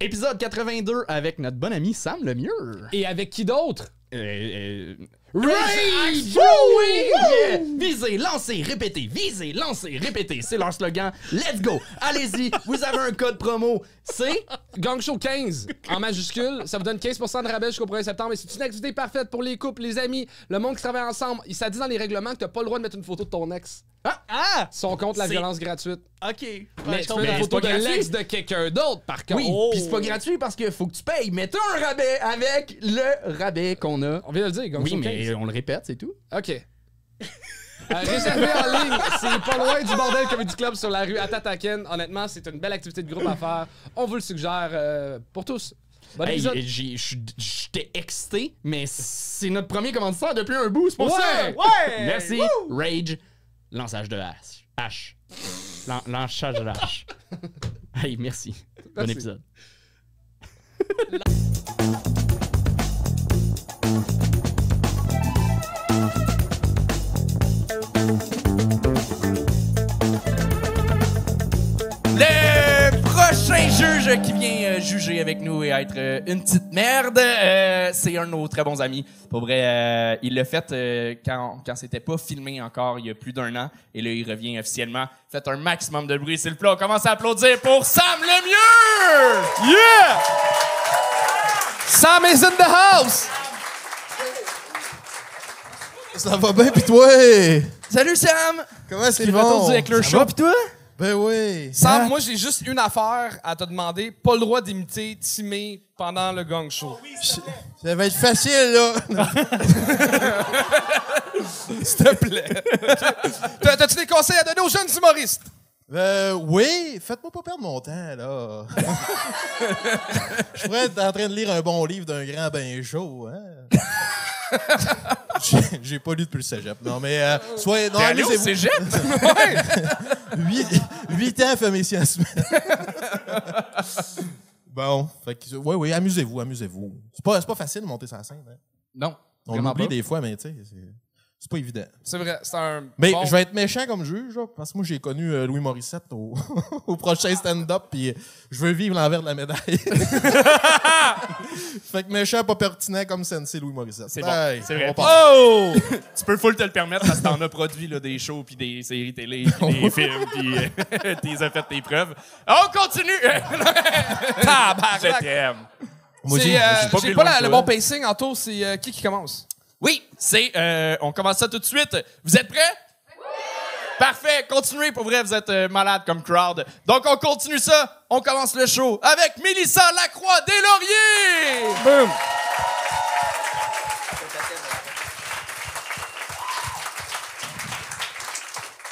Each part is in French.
Épisode 82 avec notre bon ami Sam Lemieux. Et avec qui d'autre? Euh, euh, Rage! Yeah! Visez, lancez, répétez, visez, lancez, répétez. C'est leur slogan. Let's go! Allez-y, vous avez un code promo. C'est Gang Show 15 en majuscule, ça vous donne 15% de rabais jusqu'au 1er septembre. Et c'est une activité parfaite pour les couples, les amis, le monde qui travaille ensemble. Ça dit dans les règlements que t'as pas le droit de mettre une photo de ton ex. Ah! ah! Ils sont contre la violence gratuite. OK. Ouais, Mais je tu peux comprends. mettre une Mais photo de pas gratuit. l'ex de quelqu'un d'autre, par contre. Oui, puis c'est pas gratuit parce qu'il faut que tu payes. Mais t'as un rabais avec le rabais qu'on a. On vient de le dire, Gang Oui, Show 15. mais on le répète, c'est tout. OK. Euh, réservé en ligne, c'est pas loin du Bordel Comedy Club sur la rue Atataken. Honnêtement, c'est une belle activité de groupe à faire. On vous le suggère euh, pour tous. Bon Hey, épisode. j'ai- je- J'étais excité, mais c'est notre premier commanditaire depuis un bout, c'est pour Ouais! ça. Ouais! Merci. Rage, lançage de hache. H. Lan- Lançage de hache. hey, merci. Bon Merci. épisode. juge qui vient euh, juger avec nous et être euh, une petite merde, euh, c'est un de nos très bons amis. Pour vrai, euh, il l'a fait euh, quand, quand c'était pas filmé encore il y a plus d'un an. Et là, il revient officiellement. Faites un maximum de bruit, s'il vous plaît. On commence à applaudir pour Sam Lemieux! Yeah! Sam is in the house! Ça va bien, pis toi? Salut Sam! Comment est-ce C'est qu'ils vont? Ça Show, va? pis toi? Ben oui. Sam, Hein? moi, j'ai juste une affaire à te demander. Pas le droit d'imiter Timé pendant le gang show. Ça va être facile, là. S'il te plaît. T'as- T'as-tu des conseils à donner aux jeunes humoristes? Euh, oui, faites-moi pas perdre mon temps, là. Je pourrais être en train de lire un bon livre d'un grand bain chaud, hein. J'ai- pas lu depuis le cégep. Non, mais euh, soyez. Non, allé au cégep? Huit, huit ans fait mes sciences. bon, fait que, oui, oui, amusez-vous, amusez-vous. C'est pas, c'est pas facile de monter sa scène. Hein. Non. On l'oublie des fois, mais tu sais, c'est- pas évident. C'est vrai, c'est un. Mais bon- je vais être méchant comme juge, là, parce que moi, j'ai connu euh, Louis Morissette au, au prochain stand-up, puis euh, je veux vivre l'envers de la médaille. fait que méchant, pas pertinent comme Sensei Louis Morissette. C'est bon, c'est vrai. Oh! tu peux full te le permettre parce que t'en as produit là, des shows puis des séries télé puis des films puis euh, t'es as fait tes preuves. On continue! Tabarnak. Je t'aime. J'ai- euh, j'ai pas la- le bon pacing. En tour, c'est euh, qui qui commence? Oui, c'est... euh, on commence ça tout de suite. Vous êtes prêts? Parfait, continuez, pour vrai, vous êtes euh, malade comme crowd. Donc, on continue ça. On commence le show avec Mélissa Lacroix des Lauriers! Boom!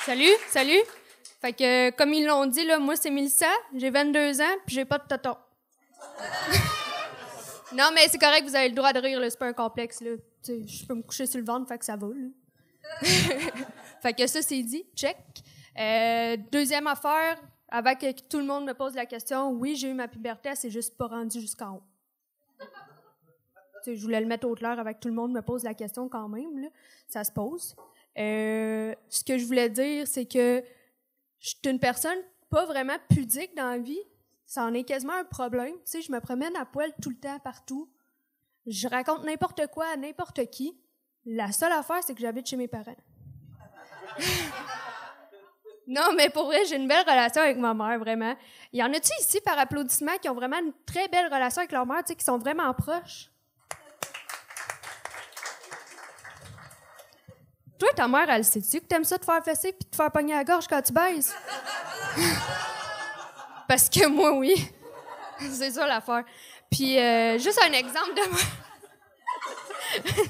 Salut, salut. Fait que, euh, comme ils l'ont dit, là, moi, c'est Mélissa, j'ai 22 ans, puis j'ai pas de tonton. non, mais c'est correct, vous avez le droit de rire, là, c'est pas un complexe, là. Je peux me coucher sur le ventre, fait que ça va, fait que ça, c'est dit, check. Euh, deuxième affaire, avant que tout le monde me pose la question, oui, j'ai eu ma puberté, s'est juste pas rendue jusqu'en haut. Je voulais le mettre au clair avec tout le monde me pose la question quand même. Ça se pose. Euh, ce que je voulais dire, c'est que je suis une personne pas vraiment pudique dans la vie. Ça en est quasiment un problème. Je me promène à poil tout le temps, partout. Je raconte n'importe quoi à n'importe qui. La seule affaire, c'est que j'habite chez mes parents. non, mais pour vrai, j'ai une belle relation avec ma mère, vraiment. Y en a-tu ici, par applaudissement, qui ont vraiment une très belle relation avec leur mère, tu sais, qui sont vraiment proches? Toi, ta mère, elle sait-tu que t'aimes ça te faire fesser puis te faire pogner à la gorge quand tu baises? Parce que moi, oui. C'est ça l'affaire. Puis, euh, juste un exemple de moi.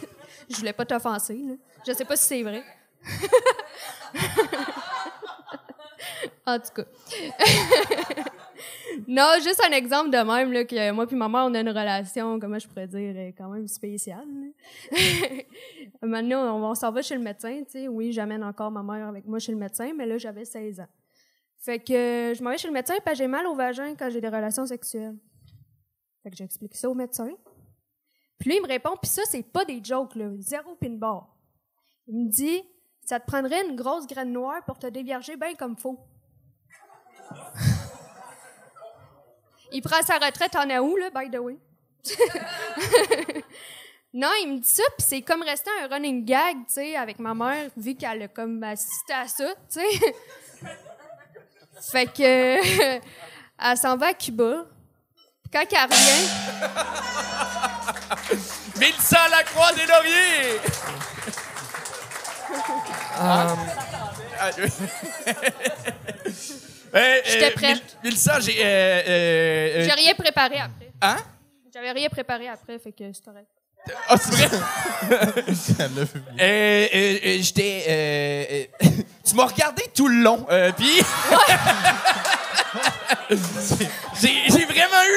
Je voulais pas t'offenser, là. Je sais pas si c'est vrai. en tout cas. non, juste un exemple de même, là, que moi puis ma mère, on a une relation, comment je pourrais dire, euh, quand même spéciale. Maintenant, on, on s'en va chez le médecin, tu sais. Oui, j'amène encore ma mère avec moi chez le médecin, mais là, j'avais 16 ans. Fait que je m'en vais chez le médecin que j'ai mal au vagin quand j'ai des relations sexuelles. Fait que j'explique ça au médecin. Puis lui, il me répond, puis ça, c'est pas des jokes, là. Zéro pin bar. Il me dit, ça te prendrait une grosse graine noire pour te dévierger bien comme faut. il prend sa retraite en août, là, by the way. non, il me dit ça, puis c'est comme resté un running gag, tu sais, avec ma mère, vu qu'elle a comme assisté à ça, tu sais. fait que. elle s'en va à Cuba. Quand elle revient. Mélissa Lacroix des Lauriers! Ah, euh, euh, J'étais euh, prête. Mélissa, j'ai. euh, euh, euh, J'ai rien préparé après. Hein? J'avais rien préparé après, fait que c'est correct. Ah, c'est vrai? Euh, euh, euh, J'étais. euh, euh, tu m'as regardé tout le long, euh, puis.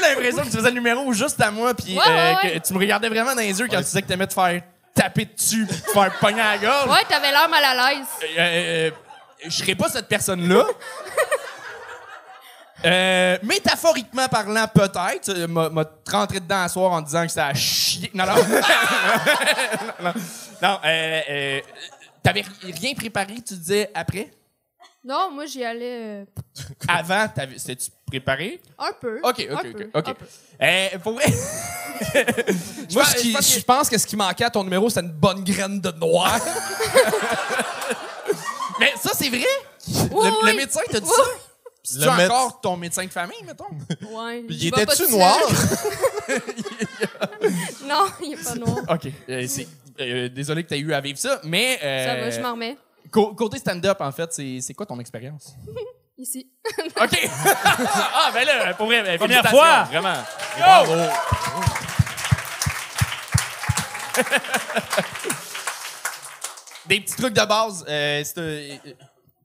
L'impression que tu faisais le numéro juste à moi, puis Ouais, euh, ouais, ouais. que tu me regardais vraiment dans les yeux quand tu disais que t'aimais te faire taper dessus, puis te faire pogner à la gorge. Ouais, t'avais l'air mal à l'aise. Euh, euh, je serais pas cette personne-là. Euh, métaphoriquement parlant, peut-être. Euh, M'a m'a rentré dedans à soir en disant que c'était à chier. Non, non. non, non, euh, euh, t'avais ri- rien préparé, tu disais après? Non, moi, j'y allais euh, Avant, t'avais- c'était-tu préparé? un peu. OK, Un OK, peu, OK. un OK. peu. Euh, pour vrai... Moi, pense- ce qui- je pense que- je pense que ce qui manquait à ton numéro, c'était une bonne graine de noir. Mais ça, c'est vrai? Oui, le, le oui. médecin t'a dit Oui. ça? C'est Le méde- encore ton médecin de famille, mettons? Ouais. Il vais pas était-tu noir? Non, il est pas noir. OK. Euh, c'est- euh, désolé que tu aies eu à vivre ça, mais. euh, Ça va, je m'en remets. Cô- Côté stand-up, en fait, c'est quoi ton expérience? Ici. OK. ah, ben là, pour vrai, ben, Première fois. Vraiment. Yo! Des petits trucs de base. euh, euh,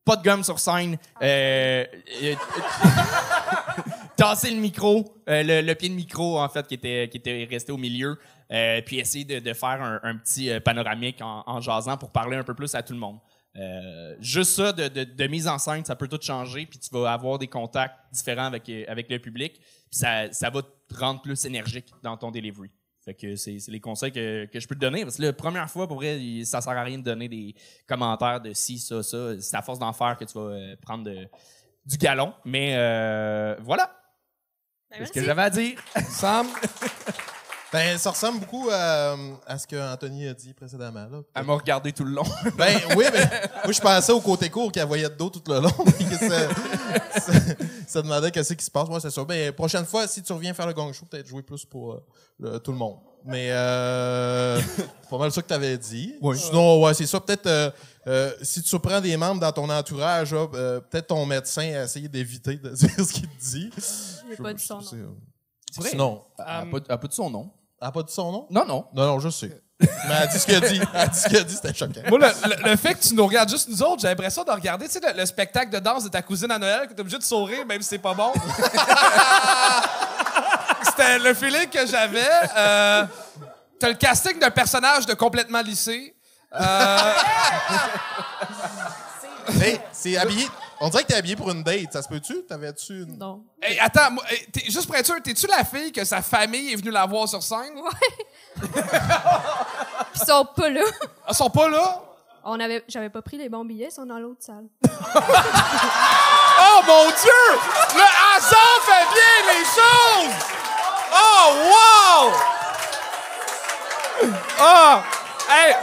pas de gomme sur scène. Euh, euh, tasser le micro, euh, le, le pied de micro, en fait, qui était, qui était resté au milieu. euh, puis essayer de, de faire un, un petit panoramique en, en jasant pour parler un peu plus à tout le monde. Euh, juste ça, de, de- de mise en scène, ça peut tout changer, puis tu vas avoir des contacts différents avec, avec le public, puis ça, ça va te rendre plus énergique dans ton delivery. Fait que c'est c'est les conseils que, que je peux te donner. Parce que la première fois, pour vrai, ça sert à rien de donner des commentaires de ci, ça, ça. C'est à force d'en faire que tu vas euh, prendre de- du galon. Mais euh, voilà, Ben, c'est ce que j'avais à dire. Sam, Ben, ça ressemble beaucoup à, à ce que Anthony a dit précédemment. Là. Elle m'a regardé tout le long. Ben oui, mais moi je pensais au côté court qu'elle voyait de dos tout le long. puis que ça, ça, ça demandait qu'est-ce qui se passe. Moi, c'est sûr. Ben, prochaine fois, si tu reviens faire le gong show, peut-être jouer plus pour euh, le- tout le monde. Mais euh, c'est pas mal ça que tu avais dit. Sinon, ouais, c'est ça. Peut-être euh, euh, si tu surprends des membres dans ton entourage, euh, peut-être ton médecin a essayé d'éviter de dire ce qu'il te dit. J'ai pas dit son nom. C'est- Sinon, Elle a pas- elle a pas dit son nom. Elle n'a pas dit son nom? Non, non. Non, non, je sais. Mais elle a dit ce qu'elle a dit. Elle a dit ce qu'elle a dit, c'était choquant. moi, le, le- le fait que tu nous regardes juste nous autres, j'ai l'impression de regarder tu sais, le, le spectacle de danse de ta cousine à Noël, que t'es obligé de sourire même si c'est pas bon. C'était le feeling que j'avais. Euh, T'as le casting d'un personnage de complètement lycée. Euh, Hey, c'est habillé. On dirait que t'es habillé pour une date. Ça se peut-tu? T'avais-tu une. Non. hey, attends, moi, hey, t'es- juste pour être sûr, t'es-tu la fille que sa famille est venue la voir sur scène? Ils sont pas là. Ils sont pas là? On avait, j'avais pas pris les bons billets, ils sont dans l'autre salle. Oh mon Dieu! Le hasard fait bien les choses! Oh, wow! Ah! Hey!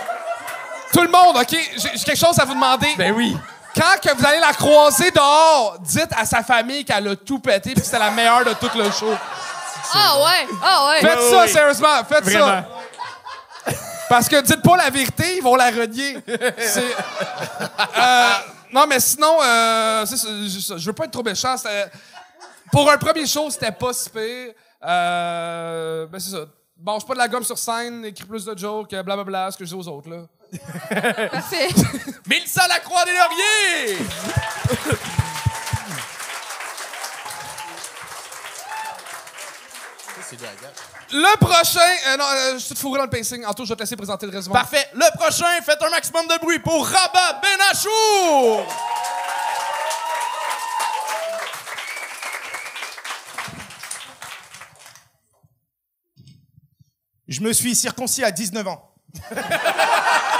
Tout le monde, OK? J'ai j'ai quelque chose à vous demander. Ben oui. Quand que vous allez la croiser dehors, dites à sa famille qu'elle a tout pété puis que c'était la meilleure de tout le show. Ah ouais! Ah ouais! Faites Oui, ça, sérieusement, faites Vraiment. ça. Parce que dites pas la vérité, ils vont la renier. C'est- Euh, non, mais sinon, euh, c'est ça, je, je veux pas être trop méchant. c'était- Pour un premier show, c'était pas si pire. Euh, ben c'est ça. Mange pas de la gomme sur scène, écris plus de jokes, blablabla, ce que je dis aux autres, là. Parfait. Mélissa Lacroix des Lauriers! Le prochain... euh, non, euh, je suis tout fourré dans le pacing. En tout, je vais te laisser présenter le résumé. Parfait. Le prochain, faites un maximum de bruit pour Rabat Benachour! Je me suis circoncis à 19 ans.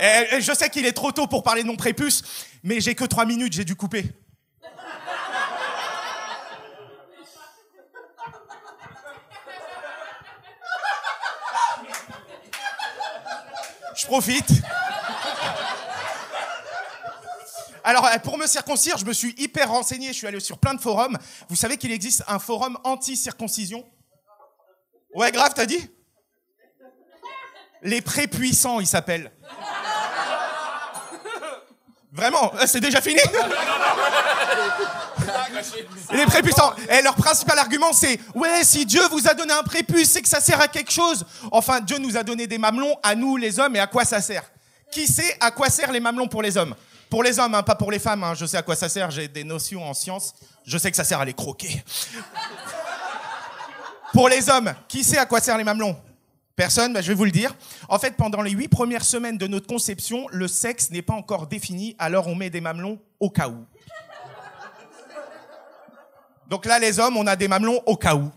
Eh, eh, je sais qu'il est trop tôt pour parler de mon prépuce, mais j'ai que trois minutes, j'ai dû couper. Je profite. Alors, eh, pour me circoncire, je me suis hyper renseigné, je suis allé sur plein de forums. Vous savez qu'il existe un forum anti-circoncision? Ouais, grave, t'as dit? Les prépuissants, il s'appelle. Vraiment, euh, c'est déjà fini Les prépuissants. Et leur principal argument, c'est Ouais, si Dieu vous a donné un prépuce, c'est que ça sert à quelque chose. Enfin, Dieu nous a donné des mamelons à nous, les hommes, et à quoi ça sert? Qui sait à quoi servent les mamelons pour les hommes? Pour les hommes, hein, pas pour les femmes. hein. Je sais à quoi ça sert, j'ai des notions en sciences. Je sais que ça sert à les croquer. Pour les hommes, qui sait à quoi servent les mamelons? Personne, bah, je vais vous le dire. En fait, pendant les huit premières semaines de notre conception, le sexe n'est pas encore défini, alors on met des mamelons au cas où. Donc là, les hommes, on a des mamelons au cas où.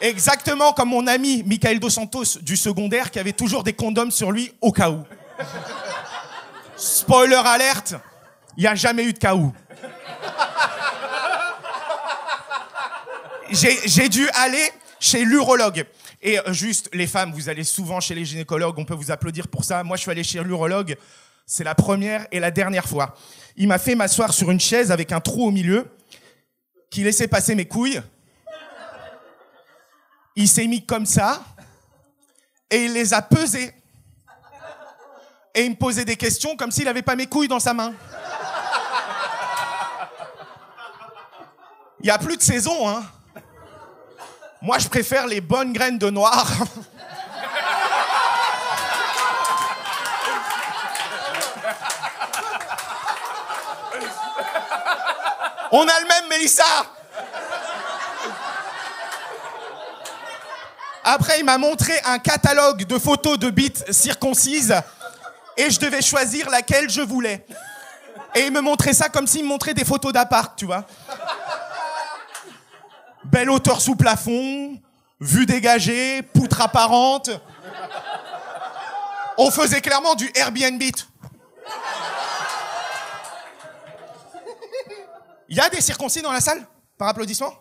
Exactement comme mon ami Michael Dos Santos du secondaire qui avait toujours des condoms sur lui au cas où. Spoiler alerte, il n'y a jamais eu de cas où. J'ai dû aller chez l'urologue. Et euh, juste, les femmes, vous allez souvent chez les gynécologues, on peut vous applaudir pour ça. Moi, je suis allé chez l'urologue, c'est la première et la dernière fois. Il m'a fait m'asseoir sur une chaise avec un trou au milieu, qui laissait passer mes couilles. Il s'est mis comme ça, et il les a pesées. Et il me posait des questions comme s'il n'avait pas mes couilles dans sa main. Il n'y a plus de saison, hein. Moi, je préfère les bonnes graines de noir. On a le même, Mélissa Après, il m'a montré un catalogue de photos de bites circoncises et je devais choisir laquelle je voulais. Et il me montrait ça comme s'il me montrait des photos d'appart, tu vois. Belle hauteur sous plafond, vue dégagée, poutre apparente. On faisait clairement du Airbnb. Il y a des circoncis dans la salle Par applaudissement?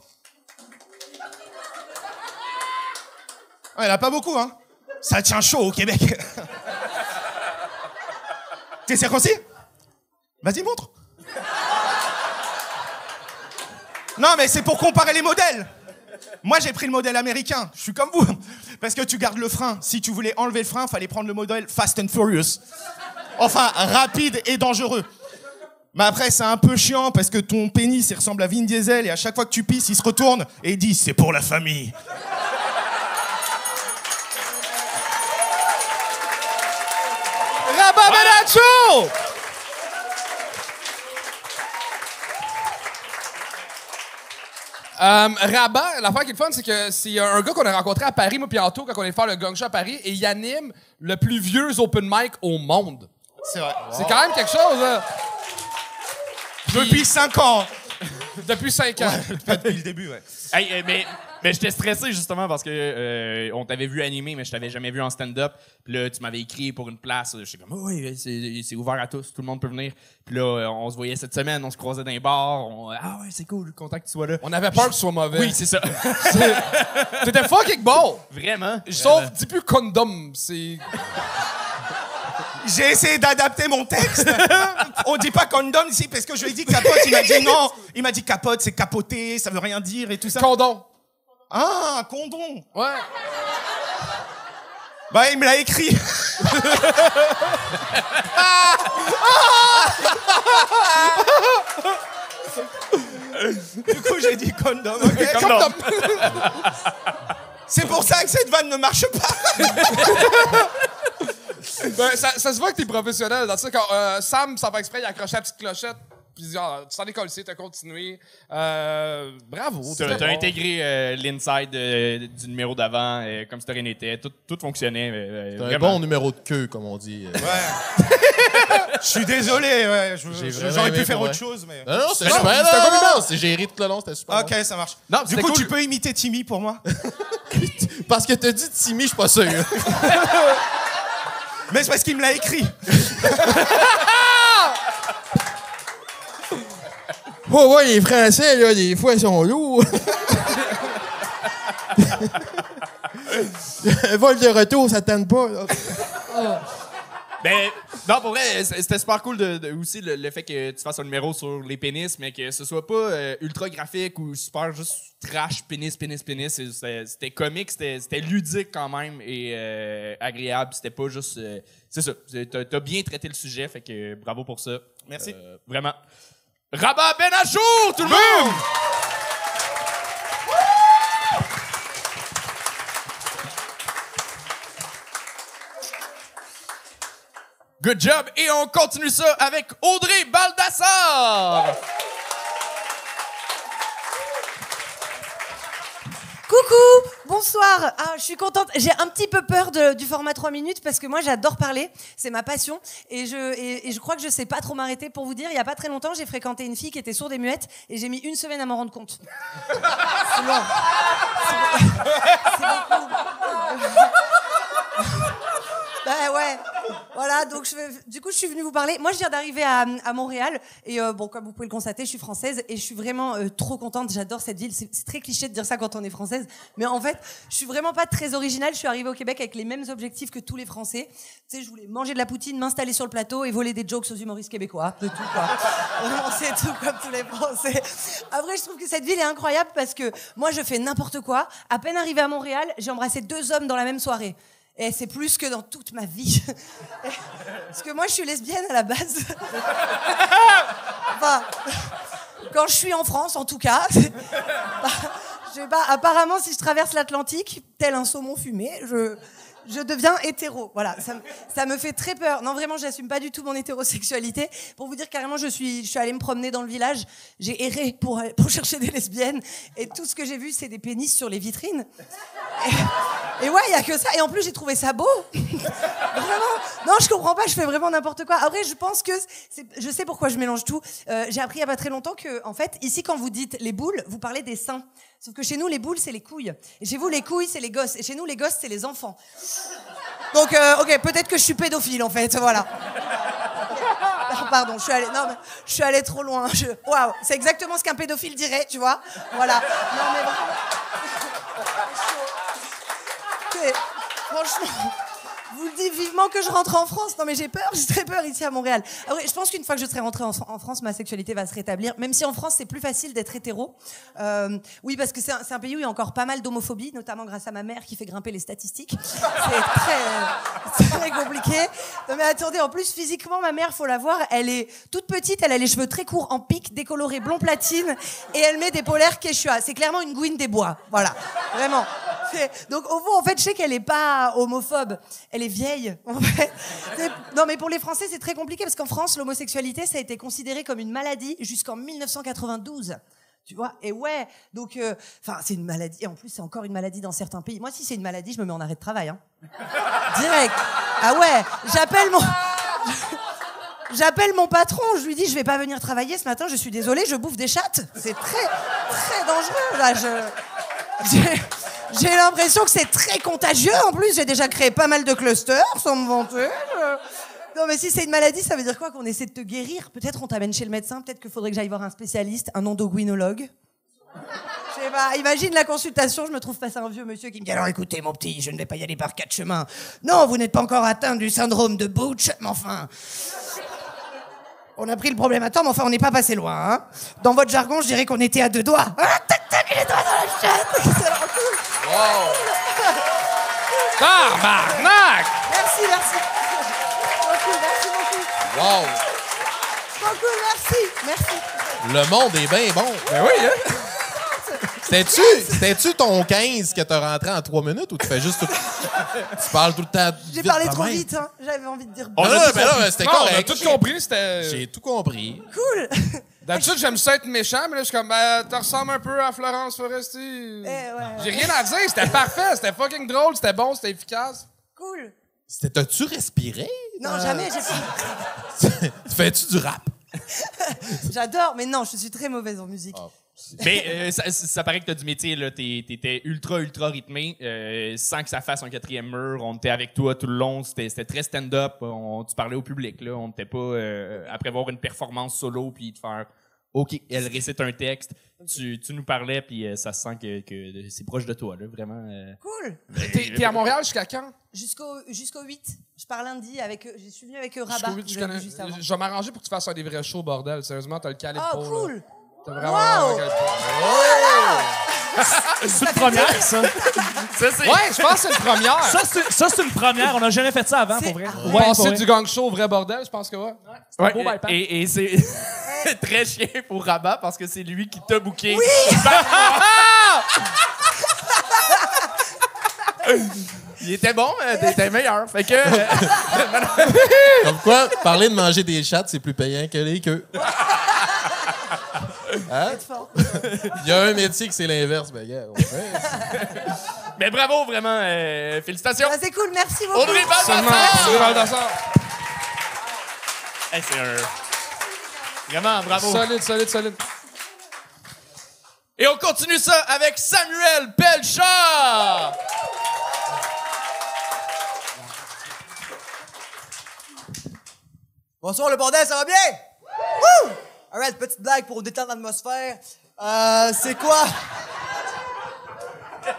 Il n'y en a pas beaucoup, hein Ça tient chaud au Québec. T'es circoncis? Vas-y, montre. Non, mais c'est pour comparer les modèles. Moi, j'ai pris le modèle américain. Je suis comme vous. Parce que tu gardes le frein. Si tu voulais enlever le frein, fallait prendre le modèle Fast and Furious. Enfin, rapide et dangereux. Mais après, c'est un peu chiant parce que ton pénis, il ressemble à Vin Diesel et à chaque fois que tu pisses, il se retourne et il dit c'est pour la famille. Rababanacho! Euh, Rabat, l'affaire qui est le fun, c'est que c'est un gars qu'on a rencontré à Paris, moi puis Anto, quand on est faire le gang show à Paris, et il anime le plus vieux open mic au monde. C'est vrai. C'est quand même quelque chose, là. Depuis 5 ans. Depuis 5 ans. Depuis le début, ouais. Hey, euh, mais mais j'étais stressé justement parce que euh, on t'avait vu animer, mais je t'avais jamais vu en stand-up. Puis là, tu m'avais écrit pour une place. J'étais comme, oh, oui, c'est ouvert à tous, tout le monde peut venir. Puis là, on se voyait cette semaine, on se croisait dans les bars. on- ah ouais, c'est cool, content que tu sois là. On avait peur que ce soit mauvais. Oui, c'est ça. T'étais fucking bon! Vraiment. Sauf, dis plus condom, c'est... J'ai essayé d'adapter mon texte. On dit pas condom ici parce que je lui ai dit capote. Il m'a dit non. Il m'a dit capote, c'est capoter, ça veut rien dire et tout ça. Condom. Ah, condom. Ouais. Bah, il me l'a écrit. du coup, j'ai dit condom. ok Condom. C'est pour ça que cette vanne ne marche pas. Ben, ça, ça se voit que t'es professionnel. Dans ça, quand euh, Sam, sans faire exprès, il a accroché la petite clochette. Puis ah, tu t'en es collé, t'as continué. Euh, bravo. T'as t'as bon. intégré euh, l'inside euh, du numéro d'avant euh, comme si de rien n'était. Tout, tout fonctionnait. euh, C'est un bon numéro de queue, comme on dit. Euh, Je suis désolé. Ouais, J'ai J'aurais pu faire autre chose, mais. Non, non, c'était Non, super. c'était compliment. c'est géré tout le long, c'était super. Ok, ça marche. Non, du coup, cool. tu peux imiter Timmy pour moi? Parce que t'as dit Timmy, je suis pas sûr. Mais c'est parce qu'il me l'a écrit. Oh, ouais, les Français, là, des fois, ils sont lourds. Vol de retour, ça tente pas. là. Ben, non, pour vrai, c'était super cool de, de- aussi le, le fait que tu fasses un numéro sur les pénis, mais que ce soit pas euh, ultra graphique ou super juste trash, pénis, pénis, pénis. C'était comique, c'était ludique quand même et euh, agréable. C'était pas juste. euh, c'est ça. T'as t'as bien traité le sujet, fait que bravo pour ça. Merci. Euh, vraiment. Rabat Ben Achour, tout le monde! Good job! Et on continue ça avec Audrey Baldassar! Coucou, bonsoir. Ah, je suis contente. J'ai un petit peu peur de- du format 3 minutes parce que moi j'adore parler, c'est ma passion et je, et, et je crois que je sais pas trop m'arrêter pour vous dire. Il y a pas très longtemps, j'ai fréquenté une fille qui était sourde et muette et j'ai mis une semaine à m'en rendre compte. C'est long. C'est c'est beaucoup. Bah ouais. Voilà, donc je, du coup, je suis venue vous parler. Moi, je viens d'arriver à, à Montréal et euh, bon, comme vous pouvez le constater, je suis française et je suis vraiment euh, trop contente. J'adore cette ville. C'est très cliché de dire ça quand on est française, mais en fait, je suis vraiment pas très originale. Je suis arrivée au Québec avec les mêmes objectifs que tous les Français. Tu sais, je voulais manger de la poutine, m'installer sur le plateau et voler des jokes aux humoristes québécois. C'est tout quoi. Vraiment, c'est tout comme tous les Français. Après, je trouve que cette ville est incroyable parce que moi, je fais n'importe quoi. À peine arrivée à Montréal, j'ai embrassé deux hommes dans la même soirée. Et c'est plus que dans toute ma vie. Parce que moi, je suis lesbienne à la base. Enfin, quand je suis en France, en tout cas. Je sais pas, apparemment, si je traverse l'Atlantique, tel un saumon fumé, je, je deviens hétéro. Voilà, ça, me- fait très peur. Non, vraiment, j'assume pas du tout mon hétérosexualité. Pour vous dire carrément, je suis, je suis allée me promener dans le village. J'ai erré pour, aller- pour chercher des lesbiennes. Et tout ce que j'ai vu, c'est des pénis sur les vitrines. Et, ouais, il y a que ça. Et en plus, j'ai trouvé ça beau. Vraiment. Non, je comprends pas, je fais vraiment n'importe quoi. Après, je pense que je sais pourquoi je mélange tout. Euh, j'ai appris il y a pas très longtemps que, en fait, ici, quand vous dites les boules, vous parlez des seins. Sauf que chez nous, les boules, c'est les couilles. Et chez vous, les couilles, c'est les gosses. Et chez nous, les gosses, c'est les enfants. Donc, euh, ok, peut-être que je suis pédophile, en fait. Voilà. Ah, Pardon, je suis allée, non, mais je suis allée trop loin. Waouh, c'est exactement ce qu'un pédophile dirait, tu vois. Voilà. Non, mais. C'est- Franchement, vous le dis vivement que je rentre en France. Non, mais j'ai peur, j'ai très peur ici à Montréal. Ah je pense qu'une fois que je serai rentrée en, France, ma sexualité va se rétablir. Même si en France, c'est plus facile d'être hétéro. Euh, oui, parce que c'est un, pays où il y a encore pas mal d'homophobie, notamment grâce à ma mère qui fait grimper les statistiques. C'est très, compliqué. Non, mais attendez, en plus, physiquement, ma mère, faut la voir, elle est toute petite, elle a les cheveux très courts en pique, décolorés blond platine, et elle met des polaires Quechua. C'est clairement une gouine des bois. Voilà. Vraiment. Donc, au fond, en fait, je sais qu'elle est pas homophobe. Est fait. C'est- Non, mais pour les Français, c'est très compliqué parce qu'en France, l'homosexualité, ça a été considéré comme une maladie jusqu'en 1992. Tu vois Et ouais, donc, euh, enfin, c'est une maladie. Et en plus, c'est encore une maladie dans certains pays. Moi, si c'est une maladie, je me mets en arrêt de travail. Hein. Direct. Ah ouais, j'appelle mon. J'appelle mon patron, je lui dis je vais pas venir travailler ce matin, je suis désolée, je bouffe des chattes. C'est très très dangereux là. Je... J'ai- l'impression que c'est très contagieux. En plus, j'ai déjà créé pas mal de clusters sans me vanter. Non mais si c'est une maladie, ça veut dire quoi Qu'on essaie de te guérir? Peut-être on t'amène chez le médecin, peut-être qu'il faudrait que j'aille voir un spécialiste, un endocrinologue. Je sais pas, imagine la consultation, je me trouve face à un vieux monsieur qui me dit Alors écoutez, mon petit, je ne vais pas y aller par quatre chemins. Non, vous n'êtes pas encore atteint du syndrome de Butch, mais enfin. On a pris le problème à temps, mais enfin, on n'est pas passé loin. Hein. Dans votre jargon, je dirais qu'on était à deux doigts. Ah, tac, tac, les doigts dans la chatte Cool. Tabarnak! Merci, merci. Cool, merci beaucoup. Wow! Cool, merci. Merci. Le monde est bien bon. Ben oui, hein? C'était-tu c'était-tu ton 15 que t'as rentré en 3 minutes ou tu fais juste tout... tu parles tout le temps J'ai parlé trop même? vite, hein. J'avais envie de dire On a a tout ben là, compris. c'était Non, on a correct. tout compris, c'était. J'ai tout compris. cool. D'habitude, j'aime ça être méchant, mais là, je suis comme, ben, tu ressembles un peu à Florence Foresti. Eh, ouais. J'ai rien à dire, c'était parfait, c'était fucking drôle, c'était bon, c'était efficace. Cool. C'était- T'as-tu respiré? Non, dans- jamais, j'ai. Fais-tu du rap? J'adore, mais non, je suis très mauvaise en musique. Mais euh, ça, ça paraît que t'as du métier, là. T'es- T'étais ultra, ultra rythmé, euh, sans que ça fasse un quatrième mur. On était avec toi tout le long. C'était c'était très stand-up. On- Tu parlais au public, là. On n'était pas euh, à prévoir une performance solo puis te faire OK, elle récite un texte. Tu, tu nous parlais, puis euh, ça se sent que, que c'est proche de toi, là, vraiment. euh. Cool. T'es t'es à Montréal jusqu'à quand? Jusqu'au jusqu'au 8. Je parle lundi avec eux. Je suis venu avec eux Jusqu'au rabat. huit, je vous avez connais- vu juste avant. Je vais m'arranger pour que tu fasses un des vrais shows, bordel. Sérieusement, t'as le calibre Oh, pour, là. cool. T'as vraiment Wow! un calibre. C'est une première, ça. Ça, c'est. Ouais, je pense que c'est une première. Ça, c'est, ça, c'est une première. On n'a jamais fait ça avant, C'est pour vrai. Ouais, pour vrai. du gang show au vrai bordel? Je pense que ouais. Ouais, beau bypass. et, et c'est très chien pour Rabat parce que c'est lui qui t'a booké. Il était bon, euh, t'étais meilleur. Fait que. euh, Comme quoi, parler de manger des chattes, c'est plus payant que les queues. Hein? Il y a un métier que c'est l'inverse, ben gars. on fait. mais bravo, vraiment. euh, félicitations. Ah, c'est cool, merci beaucoup. Audrey Seulement, Baldassar. Hey, c'est un. Vraiment, bravo. Solide, solide, solide. Et on continue ça avec Samuel Pelchard. Bonsoir le bordel, ça va bien? Woo! Alright, petite blague pour détendre l'atmosphère. Euh, c'est quoi?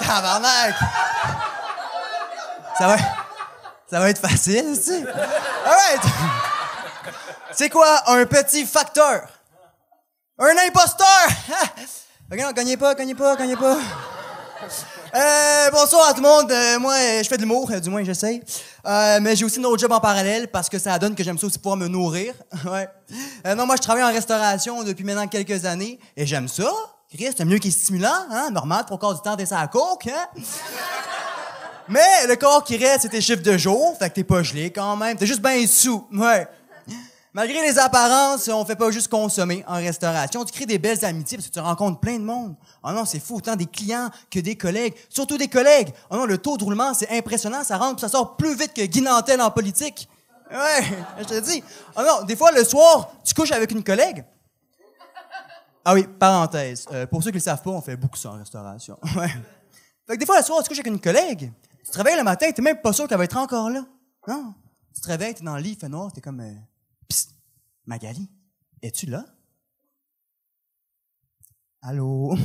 Tabarnak! Ça va, ça va être facile, tu sais. Alright! C'est quoi un petit facteur? Un imposteur! non, gagnez pas, gagnez pas, gagnez pas. Euh, bonsoir à tout le monde. Euh, moi, euh, je fais de l'humour, du moins j'essaye. Mais j'ai aussi un autre job en parallèle parce que ça donne que j'aime ça aussi pouvoir me nourrir. ouais. Non, moi je travaille en restauration depuis maintenant quelques années et j'aime ça. Chris, c'est mieux qui est stimulant, hein? Normal, trois quarts du temps, t'es ça à coke, hein? Mais le corps qui reste, c'est tes chiffres de jour, fait que t'es pas gelé quand même. T'es juste bien sous, ouais. Malgré les apparences, on fait pas juste consommer en restauration. Tu crées des belles amitiés parce que tu rencontres plein de monde. Oh non, c'est fou, autant des clients que des collègues. Surtout des collègues. Oh non, le taux de roulement, c'est impressionnant. Ça rentre, ça sort plus vite que Guy Nantel en politique. Ouais, je te dis. Oh non, des fois, le soir, tu couches avec une collègue. Ah oui, parenthèse. Euh, pour ceux qui le savent pas, on fait beaucoup ça en restauration. Ouais. Fait que des fois, le soir, tu couches avec une collègue. Tu te réveilles le matin, t'es même pas sûr qu'elle va être encore là. Non. Tu te réveilles, t'es dans le lit, il fait noir, t'es comme... euh, Psst, Magali, es-tu là? Allô?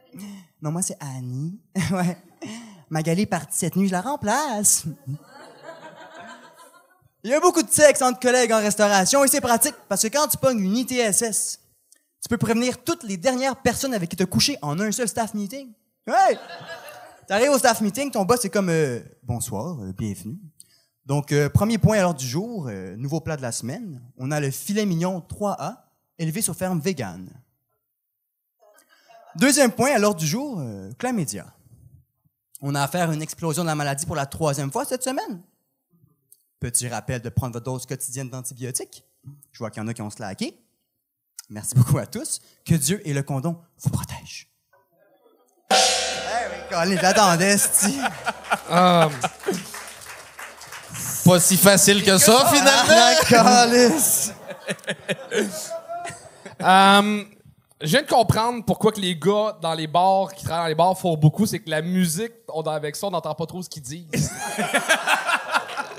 non, moi, c'est Annie. ouais. Magali est partie cette nuit, je la remplace. Il y a beaucoup de sexe entre collègues en restauration et c'est pratique parce que quand tu pognes une ITSS, tu peux prévenir toutes les dernières personnes avec qui tu as couché en un seul staff meeting. Ouais! T'arrives au staff meeting, ton boss est comme euh, Bonsoir, euh, bienvenue. Donc, euh, premier point à l'ordre du jour, euh, nouveau plat de la semaine. On a le filet mignon 3A, élevé sur ferme vegan. Deuxième point à l'ordre du jour, euh, chlamydia. On a affaire à une explosion de la maladie pour la troisième fois cette semaine. Petit rappel de prendre votre dose quotidienne d'antibiotiques. Je vois qu'il y en a qui ont slacké. Merci beaucoup à tous. Que Dieu et le condom vous protègent. Eh oui, j'attendais. Pas si facile que ça, finalement. Ah, calice. euh, je viens de comprendre pourquoi que les gars dans les bars, qui travaillent dans les bars, font beaucoup. C'est que la musique, on, avec ça, on n'entend pas trop ce qu'ils disent.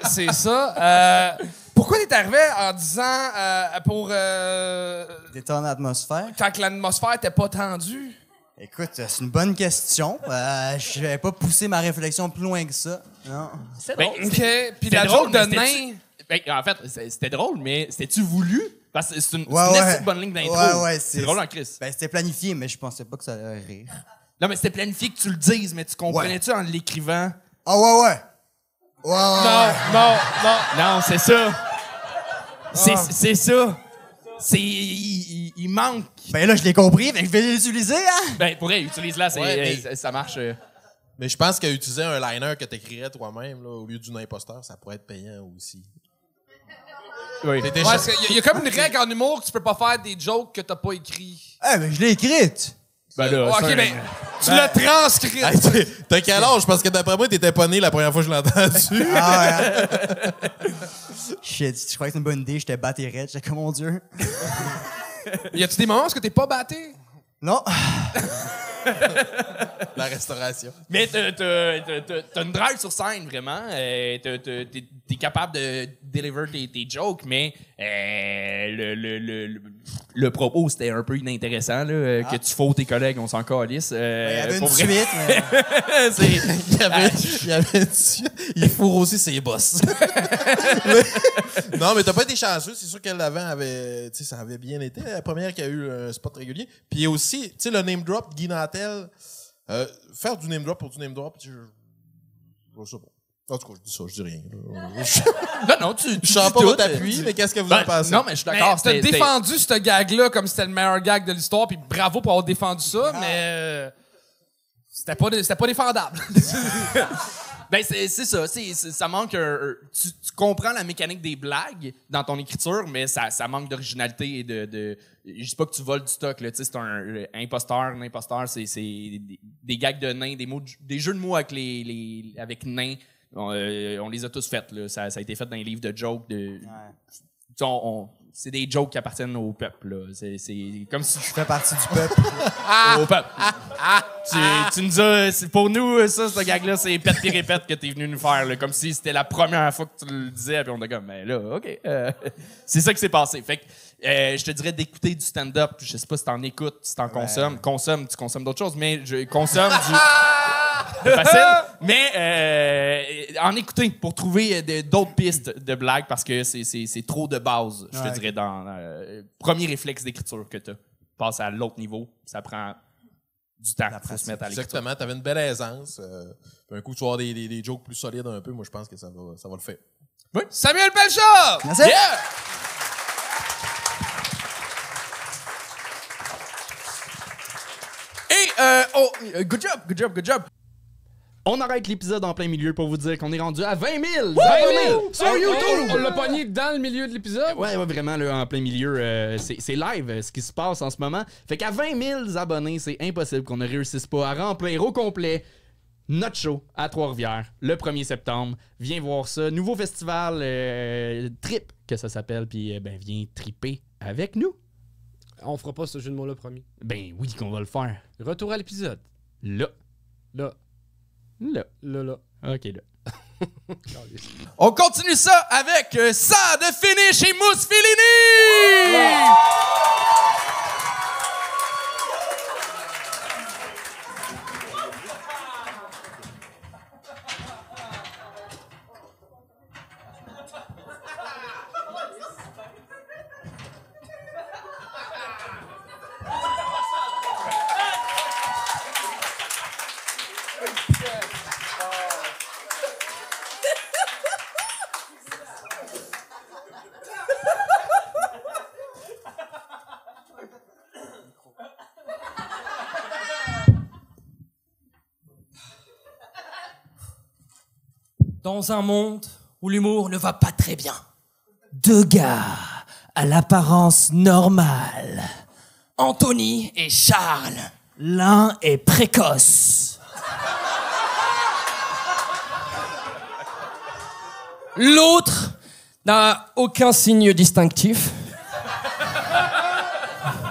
c'est ça. Euh, pourquoi t'es arrivé en disant euh, pour euh, Détendre l'atmosphère? quand l'atmosphère était pas tendue? Écoute, c'est une bonne question. Euh, je vais pas pousser ma réflexion plus loin que ça. Non. C'est Ben, OK. Puis C'était la drôle, joke de nain. Ben, en fait, c'était drôle, mais c'était-tu voulu? Parce que c'est une, Ouais, bonne ligne d'intro. Ouais, ouais, c'est drôle en Chris. Ben, c'était planifié, mais je pensais pas que ça allait rire. Non, mais c'était planifié que tu le dises, mais tu comprenais-tu en l'écrivant? Ah ouais, ouais. Ouais, ouais, Non, ouais. non, non. Non, c'est ça. C'est Ah. c'est ça. C'est. Il, il- il manque. Ben là, je l'ai compris, ben je vais l'utiliser, hein? Ben, pour vrai, utilise-la, Ouais, mais- ça- marche. euh. Mais je pense qu'utiliser un liner que t'écrirais toi-même, là, au lieu d'une imposteur, ça pourrait être payant aussi. Ouais, parce qu'il y il y, a comme une règle en humour que tu peux pas faire des jokes que t'as pas écrit. Eh, ben je l'ai écrite. Ben là, ok, ça, mais tu l'as transcrit. Hey, t'es- T'as quel âge? Parce que d'après moi, t'étais pas né la première fois que je l'ai entendu. Ah ouais. Shit, je croyais que c'était une bonne idée, j'étais batté raide, j'étais comme mon Dieu. Y a-tu des moments où t'es pas batté? Non. La restauration. Mais t'as- une drive sur scène, vraiment. Euh, T'es t'es capable de deliver tes, tes jokes, mais euh, le, le, le, le, le propos, c'était un peu inintéressant. Là, euh, Que tu fous tes collègues, on s'en calisse. Euh, Il y avait une suite, mais... C'est- Il y avait, il y avait il fourre aussi ses boss. Mais- non, mais t'as pas été chanceux. C'est sûr que l'avant avait, tu sais, ça avait bien été. La première qui a eu un spot régulier. Puis aussi, tu sais, le name drop, Guy Nantel, euh, faire du name drop pour du name drop, je, je sais pas. En tout cas, je dis ça, je dis rien. Non, non, tu, tu je sens dis pas tout. votre appui, mais qu'est-ce que vous en Ben, pensez? Non, mais je suis d'accord. t'as c'était- c'était- défendu ce gag-là comme c'était le meilleur gag de l'histoire, puis bravo pour avoir défendu ça, mais euh, c'était pas, c'était pas défendable. Ben, c'est c'est ça. c'est- c'est- ça manque. un- un- tu, tu comprends la mécanique des blagues dans ton écriture, mais ça, ça manque d'originalité et de, de. Je dis pas que tu voles du stock, là. Tu sais, c'est un euh, imposteur. Un imposteur, c'est c'est des, des gags de nains, des, mots de- des jeux de mots avec, les, les, avec nains. On, euh, on les a tous faits, là. Ça, ça a été fait dans les livres de jokes. De, Tu sais, on- on- c'est des jokes qui appartiennent au peuple, là. C'est- C'est comme si Je fais partie du peuple. au peuple. tu, tu nous as, c'est- pour nous, ça, ce gag-là, c'est pète puis répète que t'es venu nous faire, là, comme si c'était la première fois que tu le disais, puis on était comme, mais là, ok, euh, c'est ça qui s'est passé. Fait que, euh, je te dirais d'écouter du stand-up. Je sais pas si t'en écoutes, si t'en consommes. Consomme, tu consommes d'autres choses, mais je consomme du. Facile. Mais euh, en écouter pour trouver euh, d'autres pistes de blagues parce que c'est- c'est c'est trop de base, je te Ouais, dirais, dans euh, premier réflexe d'écriture que tu as. Passe à l'autre niveau, ça prend du temps pour se mettre à l'écriture. Exactement, t'avais une belle aisance. Euh, puis un coup, tu vas avoir des, des, des jokes plus solides un peu. Moi, je pense que ça va, ça va le faire. Samuel Belchard! Merci. Yeah! Et, euh, oh, good job, good job, good job. On arrête l'épisode en plein milieu pour vous dire qu'on est rendu à 20 000 20 abonnés 000! sur On- YouTube. On, l'a pogné dans le milieu de l'épisode? Ouais, ouais, vraiment, là, en plein milieu, euh, c'est live euh, ce qui se passe en ce moment. Fait qu'à 20 000 abonnés, c'est impossible qu'on ne réussisse pas à remplir au complet notre show à Trois-Rivières le 1er septembre. Viens voir ça. Nouveau festival euh, Trip, que ça s'appelle, puis ben, viens triper avec nous. On fera pas ce jeu de mots-là, promis. Ben oui, qu'on va le faire. Retour à l'épisode. Là. Là, Là. là, là. Ok, là. On continue ça avec euh, ça de finish et Mousse Fellini! Un monde où l'humour ne va pas très bien, deux gars à l'apparence normale, Anthony et Charles, l'un est précoce. L'autre n'a aucun signe distinctif.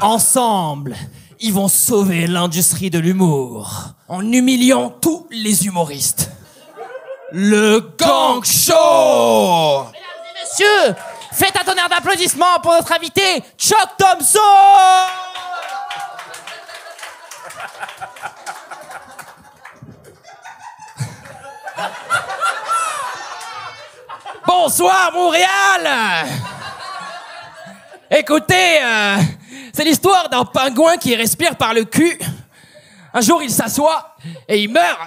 Ensemble, ils vont sauver l'industrie de l'humour en humiliant tous les humoristes. Le Gang Show Messieurs, faites un tonnerre d'applaudissements pour notre invité, Chuck Thompson Bonsoir Montréal Écoutez, euh, c'est l'histoire d'un pingouin qui respire par le cul. Un jour, il s'assoit et il meurt.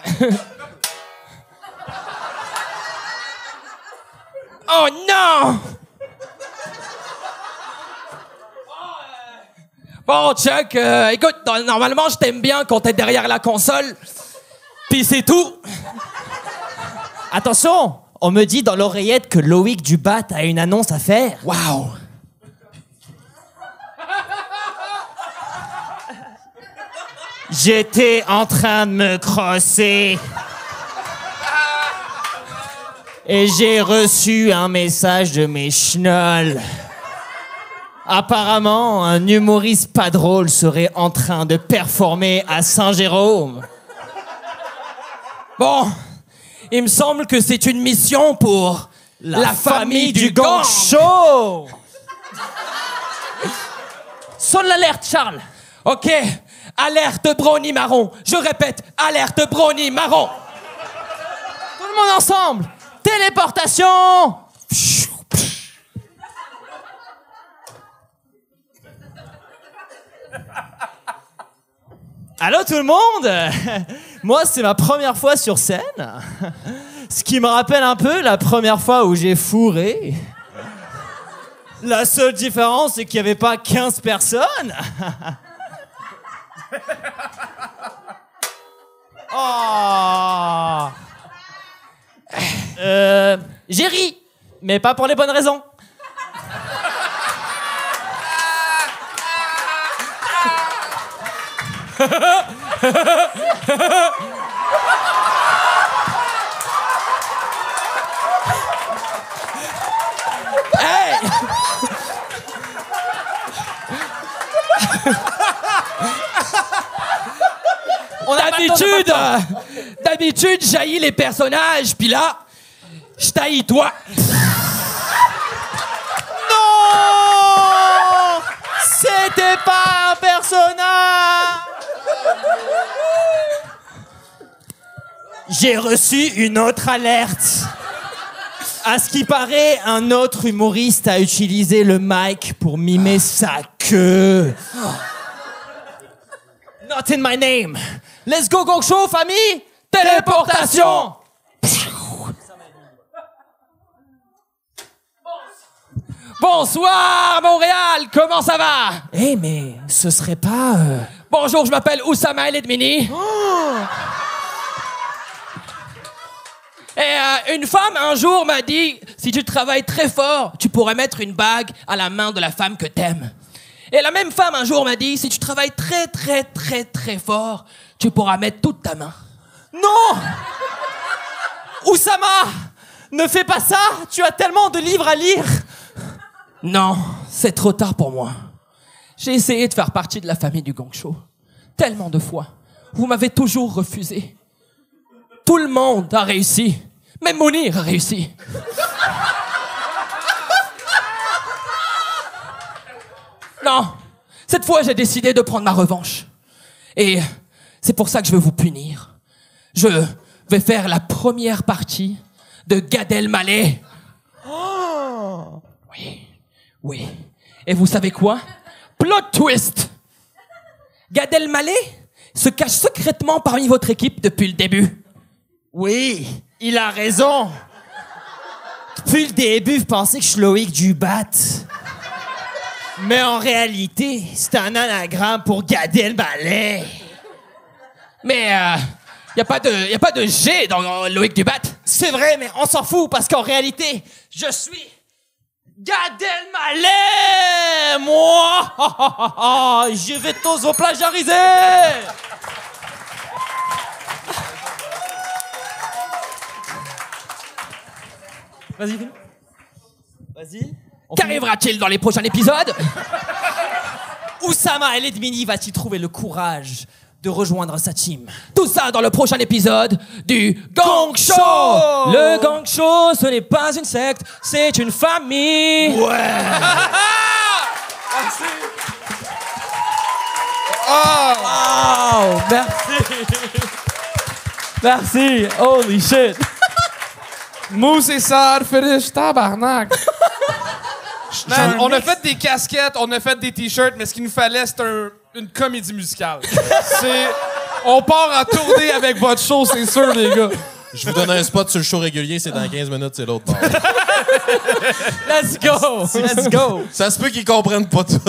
Oh non Bon, Chuck, euh, écoute, normalement, je t'aime bien quand t'es derrière la console. Puis c'est tout. Attention, on me dit dans l'oreillette que Loïc Dubat a une annonce à faire. Waouh J'étais en train de me crosser. Et j'ai reçu un message de mes schnolls. Apparemment, un humoriste pas drôle serait en train de performer à Saint-Jérôme. Bon, il me semble que c'est une mission pour la, famille, du gang show. Sonne l'alerte, Charles. Ok, alerte brownie marron. Je répète, alerte brownie marron. Tout le monde ensemble. Téléportation. Allô tout le monde? Moi c'est ma première fois sur scène. Ce qui me rappelle un peu la première fois où j'ai fourré. La seule différence c'est qu'il n'y avait pas 15 personnes. Oh Euh... J'ai ri, mais pas pour les bonnes raisons. Hey D'habitude, euh, d'habitude, j'haïs les personnages, puis là, t'haïs toi. Non C'était pas un personnage J'ai reçu une autre alerte. À ce qui paraît, un autre humoriste a utilisé le mic pour mimer sa queue. Not in my name. Let's go, Gong Show, famille! Téléportation! Bonsoir, Montréal! Comment ça va? Eh, mais ce serait pas. euh, Bonjour, je m'appelle Oussama El Edmini. Et euh, une femme un jour m'a dit si tu travailles très fort, tu pourrais mettre une bague à la main de la femme que t'aimes. Et la même femme un jour m'a dit si tu travailles très très très très fort, tu pourras mettre toute ta main. Non Oussama Ne fais pas ça Tu as tellement de livres à lire Non, c'est trop tard pour moi. J'ai essayé de faire partie de la famille du gang show. Tellement de fois. Vous m'avez toujours refusé. Tout le monde a réussi. Même Mounir a réussi. Non, cette fois j'ai décidé de prendre ma revanche. Et c'est pour ça que je veux vous punir. Je vais faire la première partie de Gad Elmaleh. Oui, oui. Et vous savez quoi? Plot twist Gad Elmaleh se cache secrètement parmi votre équipe depuis le début. Oui, il a raison. Depuis le début, vous pensez que je suis Loïc Dubat. Mais en réalité, c'est un anagramme pour Gad Elmaleh. Mais euh, y a pas de y a pas de G dans dans Loïc Dubat. C'est vrai, mais on s'en fout parce qu'en réalité, je suis Gad Elmaleh, moi. je vais tous vous plagiariser. Vas-y. Vas-y. Qu'arrivera-t-il dans les prochains épisodes? Oussama El Edmini va-t-il trouver le courage de rejoindre sa team. Tout ça dans le prochain épisode du Gang Show. Le Gang Show, ce n'est pas une secte, c'est une famille. Ouais. Wow Merci. Merci. Holy shit. Mousse et Sard finish, tabarnak. Man, on a fait des casquettes, on a fait des t-shirts, mais ce qu'il nous fallait, c'est un- une comédie musicale. c'est. On part en tournée avec votre show, c'est sûr, les gars. Je vous donne un spot sur le show régulier, c'est dans 15 minutes, c'est l'autre bord. Let's go Let's go Ça se peut qu'ils comprennent pas tout.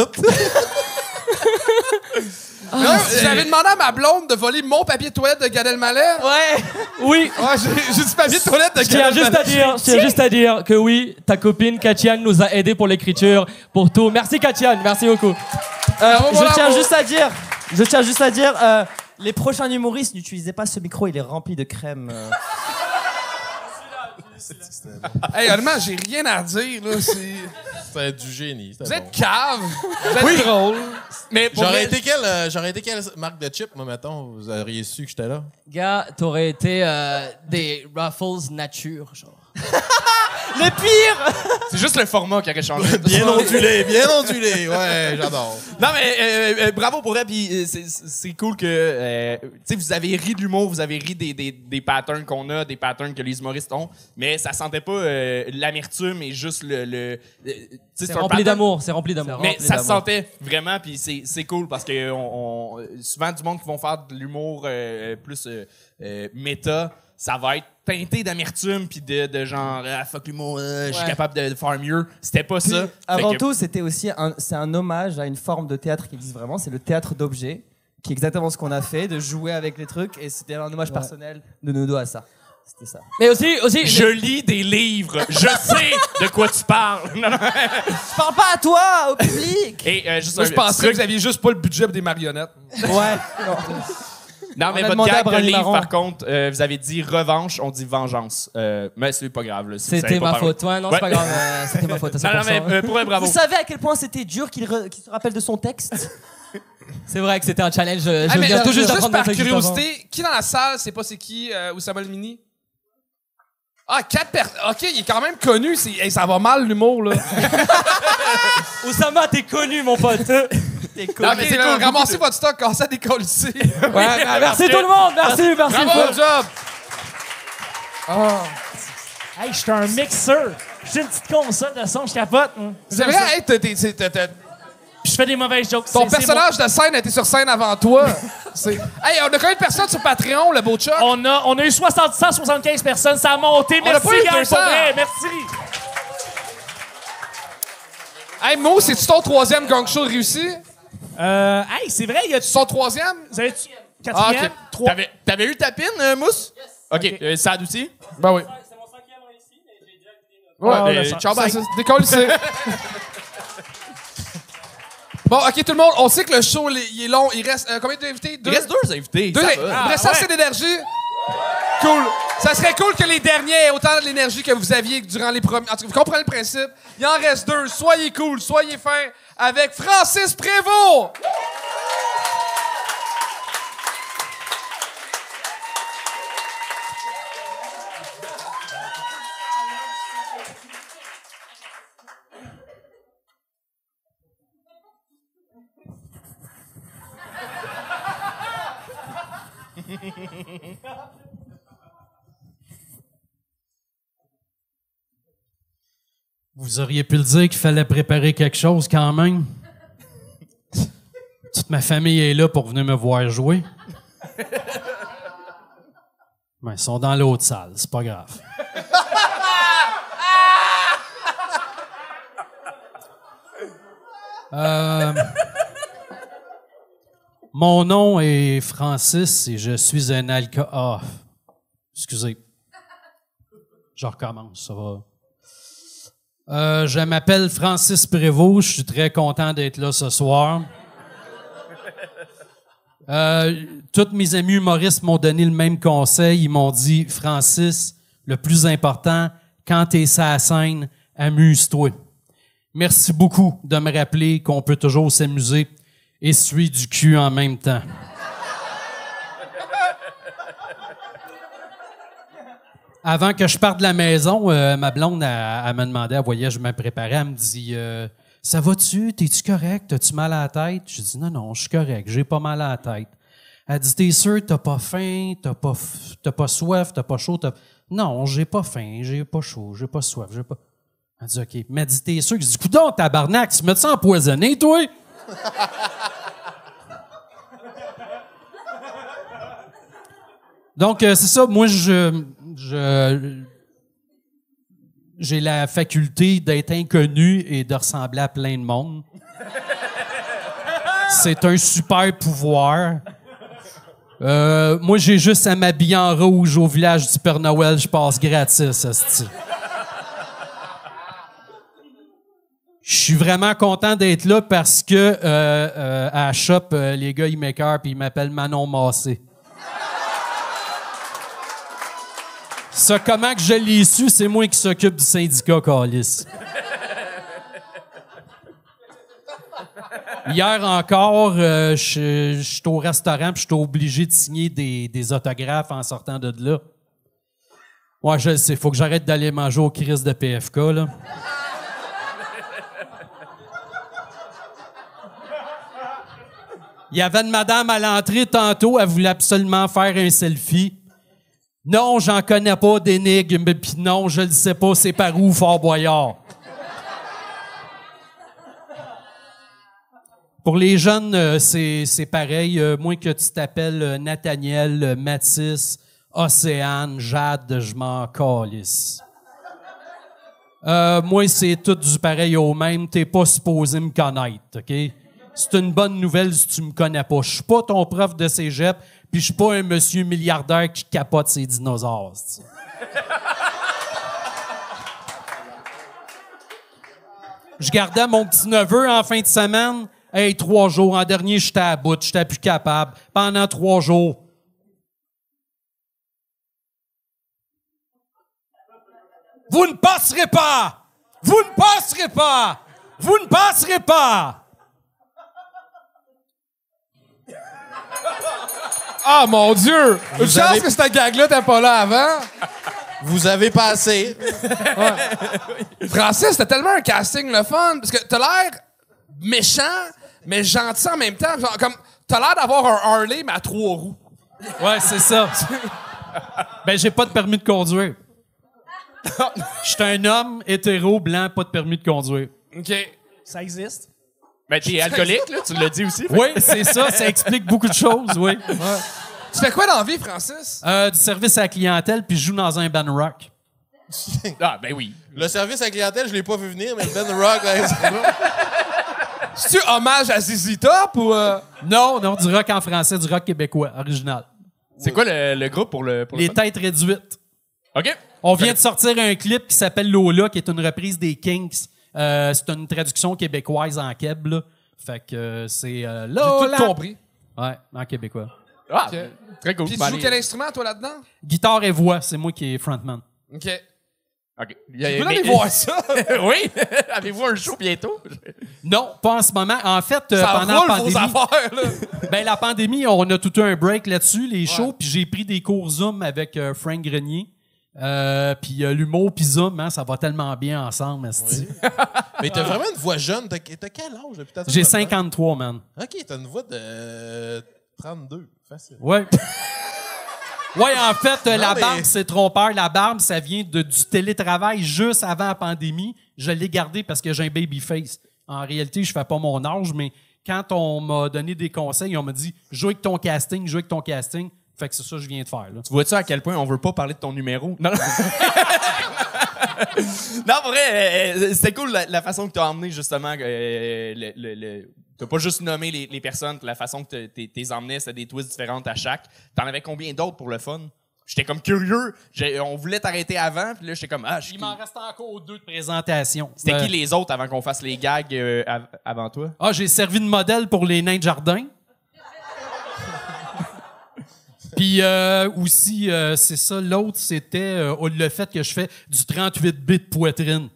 Là, J'avais demandé à ma blonde de voler mon papier de toilette de Gad Elmaleh. Ouais Oui Ouais, j'ai- j'ai du papier de toilette de Je tiens Gad juste à Elmaleh. dire, je tiens juste à dire que oui, ta copine Katiane nous a aidés pour l'écriture, pour tout. Merci Katiane, merci beaucoup. Euh, je tiens bon. juste à dire, je tiens juste à dire, euh, les prochains humoristes n'utilisez pas ce micro, il est rempli de crème. euh. Hey, honnêtement, j'ai rien à dire, là. C'est... C'était du génie. Vous êtes cave. Vous êtes drôle. Mais pour J'aurais vrai, été, quelle, euh, j'aurais été quelle marque de chip, moi, mettons? Vous auriez su que j'étais là? Gars, t'aurais été euh, des Ruffles nature, genre. Le pire! c'est juste le format qui aurait changé. Bien ondulé, bien ondulé. Ouais, j'adore. Non, mais euh, euh, bravo pour elle. Puis euh, c'est- c'est cool que euh, tu sais, vous avez ri de l'humour, vous avez ri des, des, des patterns qu'on a, des patterns que les humoristes ont, mais ça sentait pas euh, l'amertume et juste le. le euh, tu sais, C'est un rempli pattern- d'amour, c'est rempli d'amour. Mais Rempli ça se sentait vraiment, puis c'est c'est cool parce que on, on- souvent du monde qui vont faire de l'humour euh, plus euh, euh, méta, ça va être teinté d'amertume puis de, de genre ah, fuck l'humour, euh, je suis Ouais. capable de, de faire mieux. C'était pas Puis, ça. Avant que- tout, c'était aussi un, c'est un hommage à une forme de théâtre qui existe vraiment, c'est le théâtre d'objets, qui est exactement ce qu'on a fait, de jouer avec les trucs, et c'était un hommage personnel de Nodo à ça. C'était ça. Mais aussi, aussi je lis des livres, je sais de quoi tu parles. Non, non. Je parle pas à toi, au public! Et euh, juste Moi, un je pensais truc- que vous aviez juste pas le budget des marionnettes. Ouais. Non, mais votre gag de livre, par contre, euh, vous avez dit revanche, on dit vengeance. Euh, mais c'est pas grave. là, si vous savez C'était pas ma parler. faute. Ouais, non, Ouais. c'est pas grave. euh, C'était ma faute à 100%. Non, non, mais euh, pour vrai, bravo. Vous savez à quel point c'était dur qu'il re- qu'il se rappelle de son texte? C'est vrai que c'était un challenge. Je, Ah, je mais, viens tout juste juste d'apprendre par mes trucs juste avant. curiosité, qui dans la salle sait pas c'est qui euh, Oussama le Mini? Ah, quatre personnes. OK, il est quand même connu. C'est... hey, ça va mal, l'humour, là. Oussama, t'es connu, mon pote. T'es Non, mais c'est cool. Ramassez votre stock, commencez à décoller ici. Ouais, merci tout le monde. Merci, merci. Bravo, job. Hey, je suis un mixeur. J'ai une petite console de son, je capote. moi. C'est vrai, ça. hey, t'as- t'es- je fais des mauvaises jokes. ton personnage de scène a été sur scène avant toi. Hey, on a combien de personnes sur Patreon, le beau Chuck? On a, on a eu 60, 175 personnes, ça a monté. On Merci, pas eu gang, 200. pour vrai. Merci. Hey, Mo, c'est-tu ton troisième gang show réussi? Euh, hey, c'est vrai, il y a Son troisième? Vous avez Ah, quatrième, ok. trois. T'avais, t'avais eu ta pine, euh, Mousse? OK. Euh, Sad aussi? Ben oui. Ah, Ouais, là, euh, ça- ciao, bye. Ça, ça, décolle ici. Bon, OK, tout le monde, on sait que le show, il est long. Il reste euh, combien d'invités? Il reste deux invités. Deux, ça il reste Ah, assez ouais. d'énergie. Cool. Ça serait cool que les derniers aient autant d'énergie que vous aviez durant les premiers. En tout cas, vous comprenez le principe? Il en reste deux. Soyez cool, soyez fins avec Francis Prévost. Vous auriez pu le dire qu'il fallait préparer quelque chose quand même. Toute ma famille est là pour venir me voir jouer. Ben, ils sont dans l'autre salle, c'est pas grave. Euh, mon nom est Francis et je suis un alcool. Ah, excusez. Je recommence, ça va. Euh, je m'appelle Francis Prévost. Je suis très content d'être là ce soir. Euh, tous mes amis humoristes m'ont donné le même conseil. Ils m'ont dit, Francis, le plus important, quand t'es sur la scène, amuse-toi. Merci beaucoup de me rappeler qu'on peut toujours s'amuser et suer du cul en même temps. Avant que je parte de la maison, euh, ma blonde, elle, elle m'a demandé, elle voyait, je me préparais, elle me dit euh, Ça va-tu? T'es-tu correct? T'as-tu mal à la tête? Je dis Non, non, je suis correct, j'ai pas mal à la tête. Elle dit T'es sûr, t'as pas faim, t'as pas, t'as pas soif, t'as pas chaud? Non, j'ai pas faim, j'ai pas chaud, j'ai pas soif, j'ai pas. Elle dit OK. Mais elle dit T'es sûr? Je dis Coudon, tabarnak, tu me ça empoisonné, toi? Donc, euh, c'est ça. Moi, je, je, j'ai la faculté d'être inconnu et de ressembler à plein de monde. C'est un super pouvoir. Euh, moi, j'ai juste à m'habiller en rouge au village du Père Noël, je passe gratis. Je suis vraiment content d'être là parce que euh, euh, à shop, les gars, ils m'écœurent puis ils m'appellent Manon Massé. Ça, comment que je l'ai c'est moi qui s'occupe du syndicat, Calis. Hier encore, euh, je suis au restaurant puis je suis obligé de signer des, autographes en sortant de là. Ouais, je sais, faut que j'arrête d'aller manger au Chris de PFK, là. Il y avait une madame à l'entrée tantôt, elle voulait absolument faire un selfie. Non, j'en connais pas d'énigme, puis non, je ne sais pas c'est par où Fort Boyard. Pour les jeunes, euh, c'est pareil. euh, moins que tu t'appelles euh, Nathaniel, Mathis, Océane, Jade, je m'en calisse. Moi, c'est tout du pareil au même. T'es pas supposé me connaître, OK? C'est une bonne nouvelle si tu me connais pas. Je suis pas ton prof de cégep, puis je suis pas un monsieur milliardaire qui capote ses dinosaures. Je gardais mon petit neveu en fin de semaine. Hey, trois jours. En dernier, j'étais à bout. J'étais plus capable. Pendant trois jours. Vous ne passerez pas! Vous ne passerez pas! Vous ne passerez pas! Ah, mon Dieu! Vous Une chance avez- que cette gag-là t'es pas là avant. Vous avez passé. Francis, c'était tellement un casting le fun. Parce que t'as l'air méchant, mais gentil en même temps. Genre, comme, t'as l'air d'avoir un Harley, mais à trois roues. Ouais, c'est ça. ben, j'ai pas de permis de conduire. Je suis un homme hétéro, blanc, pas de permis de conduire. OK. Ça existe? Ben, t'es alcoolique, là, tu l'as dit aussi. Oui, c'est ça. Ça explique beaucoup de choses, oui. Tu fais quoi dans la vie, Francis? Euh, du service à la clientèle, puis je joue dans un band rock. Ah, ben oui. Le service à la clientèle, je l'ai pas vu venir, mais Ben Rock, là, c'est bon. C'est-tu hommage à ZZ Top ou... euh? Non, non, du rock en français, du rock québécois, original. C'est quoi le, le groupe pour le. Pour le Les têtes réduites. OK. On vient de sortir un clip qui s'appelle Lola, qui est une reprise des Kinks. Euh, c'est une traduction québécoise en keb, là. Fait que euh, c'est euh, J'ai Lola. tout compris. Ouais, en québécois. Ah, très cool. Puis tu joues allez. quel instrument, toi, là-dedans? Guitare et voix, c'est moi qui est frontman. OK. OK. Tu peux aller voir ça? oui. Avez-vous un show bientôt? Non, pas en ce moment. En fait, euh, ça pendant roule la vos pandémie, affaires, là. ben, la pandémie, on a tout eu un break là-dessus, les shows, puis j'ai pris des cours Zoom avec euh, Frank Grenier. Euh, puis euh, l'humour puis Zoom, hein, ça va tellement bien ensemble, esti. Mais t'as vraiment une voix jeune. T'as quel âge depuis J'ai semaine? 53, man. Ok, t'as une voix de euh, 32. Facile. Ouais. Ouais, en fait, euh, Non, la mais- barbe, c'est trompeur. La barbe, ça vient de, du télétravail juste avant la pandémie. Je l'ai gardé parce que j'ai un baby face. En réalité, je fais pas mon âge, mais quand on m'a donné des conseils, on m'a dit joue avec ton casting, joue avec ton casting. Fait que c'est ça que je viens de faire. Là. Tu vois-tu à quel point on veut pas parler de ton numéro? Non, non. non, pour vrai, euh, euh, c'était cool la, la façon que tu as emmené justement. euh, le, le, le- T'as pas juste nommé les, les personnes, la façon que t'es- t'es emmené, c'était des twists différentes à chaque. T'en avais combien d'autres pour le fun? J'étais comme curieux. J'ai- On voulait t'arrêter avant, puis là, j'étais comme, ah, je Il m'en reste encore deux de présentation. C'était qui les autres avant qu'on fasse les gags euh, av- avant toi? Ah, j'ai servi de modèle pour les nains de jardin. Puis euh, aussi, euh, c'est ça, l'autre, c'était euh, le fait que je fais du 38 bits de poitrine.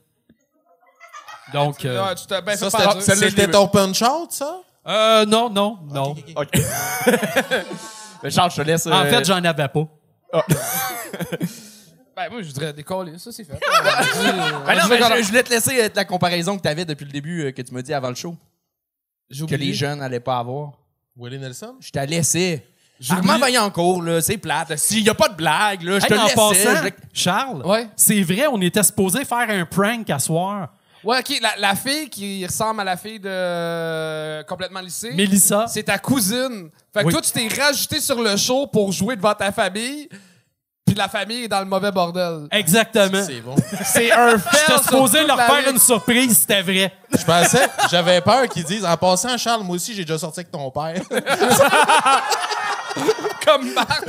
Donc, euh, Ouais, tu t'as bien Ça, fait c'était- c'était ton punch-out, ça? euh, non, non, non. OK. Mais Charles, je te laisse. En fait, j'en avais pas. Ben, moi, je dirais décoller. Ça, c'est fait. Ben non, mais je, je voulais te laisser euh, la comparaison que tu avais depuis le début, euh, que tu m'as dit avant le show. Que les jeunes n'allaient pas avoir. Willie Nelson? Je t'ai laissé. J'ai Armand Vaillancourt, là, c'est plate. S'il n'y a pas de blague, là, je te Hey, en laissais. passant, je- Charles, Ouais. c'est vrai, on était supposé faire un prank à soir. Ouais, OK. La, la fille qui ressemble à la fille de euh, Complètement lycée. Mélissa. C'est ta cousine. Fait que Oui. toi, tu t'es rajouté sur le show pour jouer devant ta famille. Puis la famille est dans le mauvais bordel. Exactement. C'est bon. C'est un fait. J'étais supposé leur faire une surprise, c'était vrai. Je pensais, j'avais peur qu'ils disent en passant, Charles, moi aussi, j'ai déjà sorti avec ton père. comme Marc.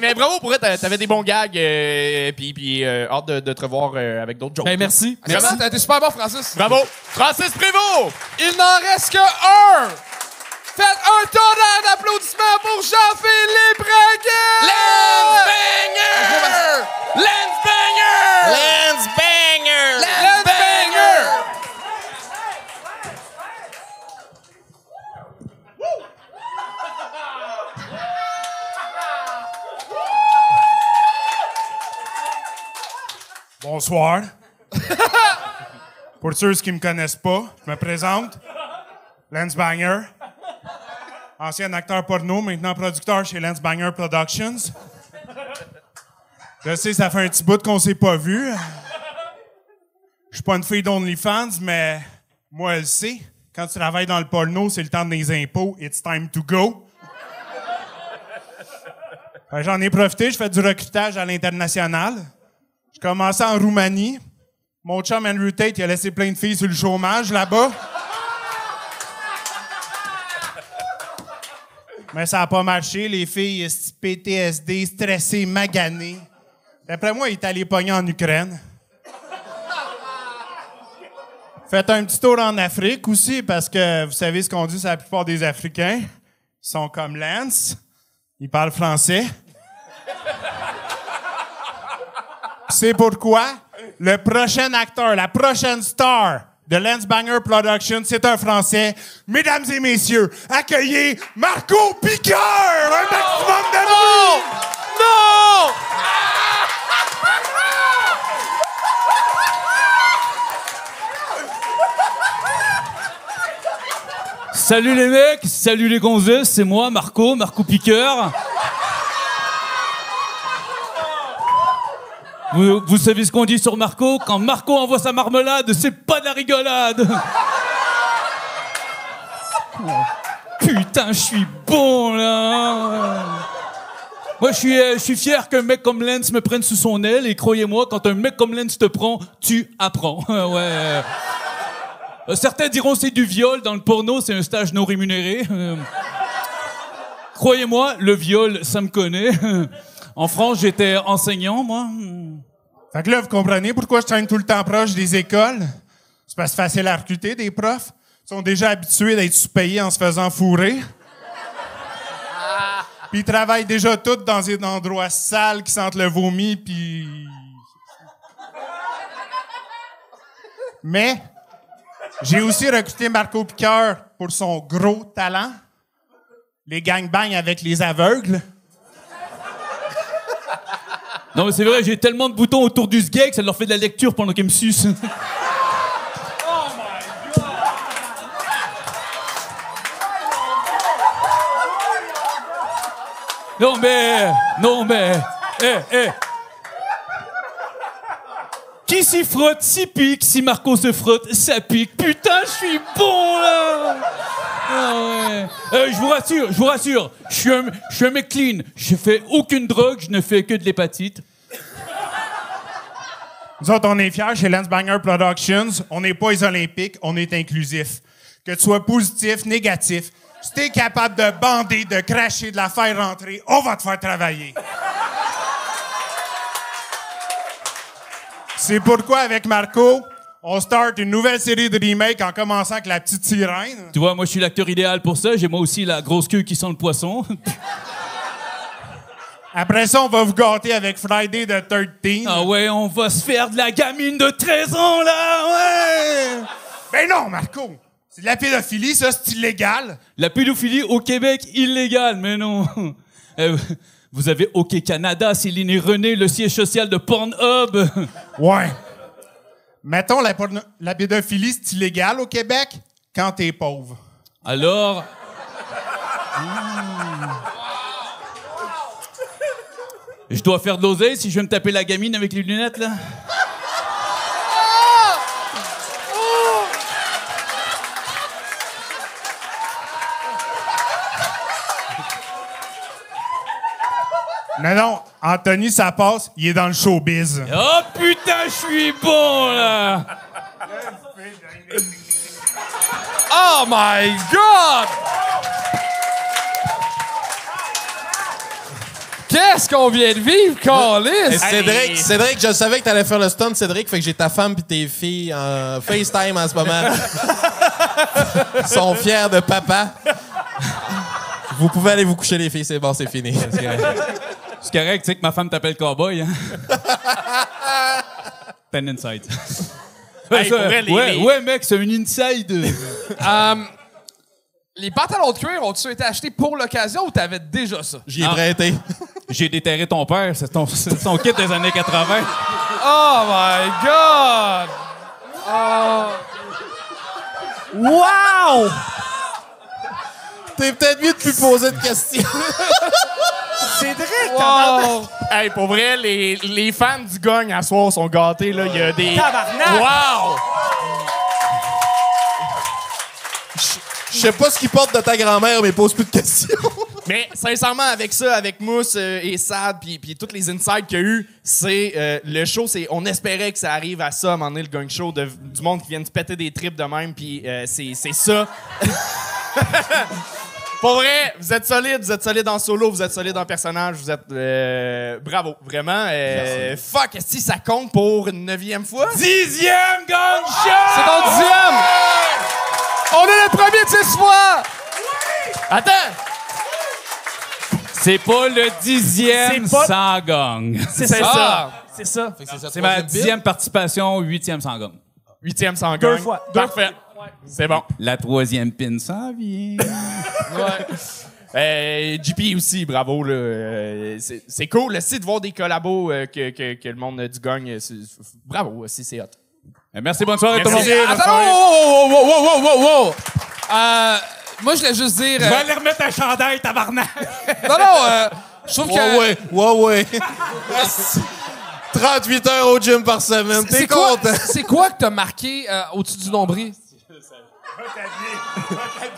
Mais, bravo pour toi, t'avais des bons gags. Euh, puis puis euh, hâte de, te revoir euh, avec d'autres jokes. Ben, merci. merci. T'es super bon, Francis. Bravo. Francis Prévost, il n'en reste que un. Faites un tonnerre d'applaudissements pour Jean-Philippe Raguet! Lance Banger! Lance Banger! Lance Banger! Bonsoir. Pour ceux qui me connaissent pas, je me présente. Lance Banger. Ancien acteur porno, maintenant producteur chez Lance Banger Productions. Je sais, ça fait un petit bout qu'on s'est pas vu. Je suis pas une fille d'OnlyFans, mais moi, elle sait. Quand tu travailles dans le porno, c'est le temps des impôts. It's time to go. J'en ai profité, je fais du recrutage à l'international. Je commençais en Roumanie. Mon chum Andrew Tate, il a laissé plein de filles sur le chômage là-bas. Mais ça n'a pas marché. Les filles, PTSD, stressées, maganées. D'après moi, il est allé pogner en Ukraine. Faites un petit tour en Afrique aussi, parce que vous savez ce qu'on dit sur la plupart des Africains. Ils sont comme Lance. Ils parlent français. C'est pourquoi le prochain acteur, la prochaine star de Lance Banger Productions, c'est un Français. Mesdames et messieurs, accueillez Marco Piqueur! Un maximum de bruit! Non! Salut les mecs, salut les gonzesses, c'est moi, Marco, Marco Piqueur. Vous, savez ce qu'on dit sur Marco? Quand Marco envoie sa marmelade, c'est pas de la rigolade Putain, je suis bon là Moi, je suis, je suis fier qu'un mec comme Lance me prenne sous son aile et croyez-moi, quand un mec comme Lance te prend, tu apprends. ouais. Euh, Certains diront c'est du viol. Dans le porno, c'est un stage non rémunéré. Euh, Croyez-moi, le viol, ça me connaît. En France, j'étais enseignant, moi. Fait que là, vous comprenez pourquoi je traîne tout le temps proche des écoles? C'est parce que c'est facile à recruter des profs. Ils sont déjà habitués d'être sous-payés en se faisant fourrer. Puis ils travaillent déjà tous dans des endroits sales qui sentent le vomi, puis... Mais j'ai aussi recruté Marco Piqueur pour son gros talent. Les gangbangs avec les aveugles. Non, mais c'est vrai, j'ai tellement de boutons autour du sgeg que ça leur fait de la lecture pendant qu'ils me sucent. Non mais, non mais, eh, eh. Qui s'y frotte, s'y pique. Si Marco se frotte, ça pique. Putain, je suis bon là. Ah. Euh, je vous rassure, je vous rassure. Je suis un, je suis un mec clean. Je fais aucune drogue, je ne fais que de l'hépatite. Nous autres, on est fiers chez Lance Banger Productions. On n'est pas les Olympiques, on est inclusif. Que tu sois positif, négatif, si t'es capable de bander, de cracher, de la faire rentrer, on va te faire travailler. C'est pourquoi, avec Marco, on start une nouvelle série de remakes en commençant avec La Petite Sirène. Tu vois, moi, je suis l'acteur idéal pour ça. J'ai moi aussi la grosse queue qui sent le poisson. Après ça, on va vous gâter avec Friday the 13. Ah ouais, on va se faire de la gamine de 13 ans, là, ouais! Ben non, Marco! C'est de la pédophilie, ça, c'est illégal. La pédophilie au Québec, illégale, mais non. Vous avez OK Canada, Céline et René, le siège social de Pornhub. Ouais. Mettons, la, la pédophilie, c'est illégal au Québec quand t'es pauvre. Alors? Je dois faire de l'oseille si je veux me taper la gamine avec les lunettes, là? Non, non, Anthony, ça passe, il est dans le showbiz. Oh putain, je suis bon, là! Oh my God! Qu'est-ce qu'on vient de vivre, Carlis? Et Cédric, Cédric, je savais que t'allais faire le stunt, Cédric, fait que j'ai ta femme puis tes filles en FaceTime en ce moment. Ils sont fiers de papa. Vous pouvez aller vous coucher, les filles, c'est bon, c'est fini. C'est correct, tu sais que ma femme t'appelle cowboy, hein? T'as un insight. Hey, Ça, pour vrai, les- ouais, les- ouais, mec, c'est un inside. Euh, les pantalons de cuir ont-ils été achetés pour l'occasion ou t'avais déjà ça? J'y ai prêté. J'ai déterré ton père, c'est ton- c'est son kit des années 80. Oh my God! Oh. Wow! T'es peut-être mieux de plus poser de questions. Cédric, Wow! Hey, pour vrai, les, les fans du Gong à soir sont gâtés. Là. Il y a des. Tabarnak! Wow! Je sais pas ce qu'il porte de ta grand-mère, mais pose plus de questions. Mais sincèrement, avec ça, avec Mousse euh, et Sad, puis puis toutes les insights qu'il y a eu, c'est euh, le show, c'est on espérait que ça arrive à ça, à un moment donné, le gang show, de- du monde qui vient se péter des tripes de même, puis euh, c'est c'est ça. Pour vrai, vous êtes solide, vous êtes solide en solo, vous êtes solide en personnage, vous êtes euh, bravo, vraiment. Euh, fuck, est-ce que ça compte pour une neuvième fois? Dixième gang show! C'est ton dixième! On est le premier de six fois! Attends! C'est pas le dixième C'est pas- sans gang. C'est ça. ça. C'est ça. C'est ma dixième participation, huitième sans gang. Huitième sans Deux fois. Deux Parfait. C'est bon. La troisième pin s'en vient. Euh, JP aussi, bravo. là. Euh, c'est cool aussi de voir des collabos euh, que, que, que le monde du gang. euh, c'est- Bravo aussi, c'est hot. Euh, Merci, bonne soirée tout le monde. Merci. Attends, wow, wow, wow, wow, wow, wow, wow. Euh, moi, je voulais juste dire. Je euh, vais aller remettre un chandail, tabarnak. non, non, euh, je trouve que. Ouais, ouais, ouais, ouais. 38 heures au gym par semaine. T'es C'est quoi, content? c'est quoi que t'as marqué euh, au-dessus du nombril?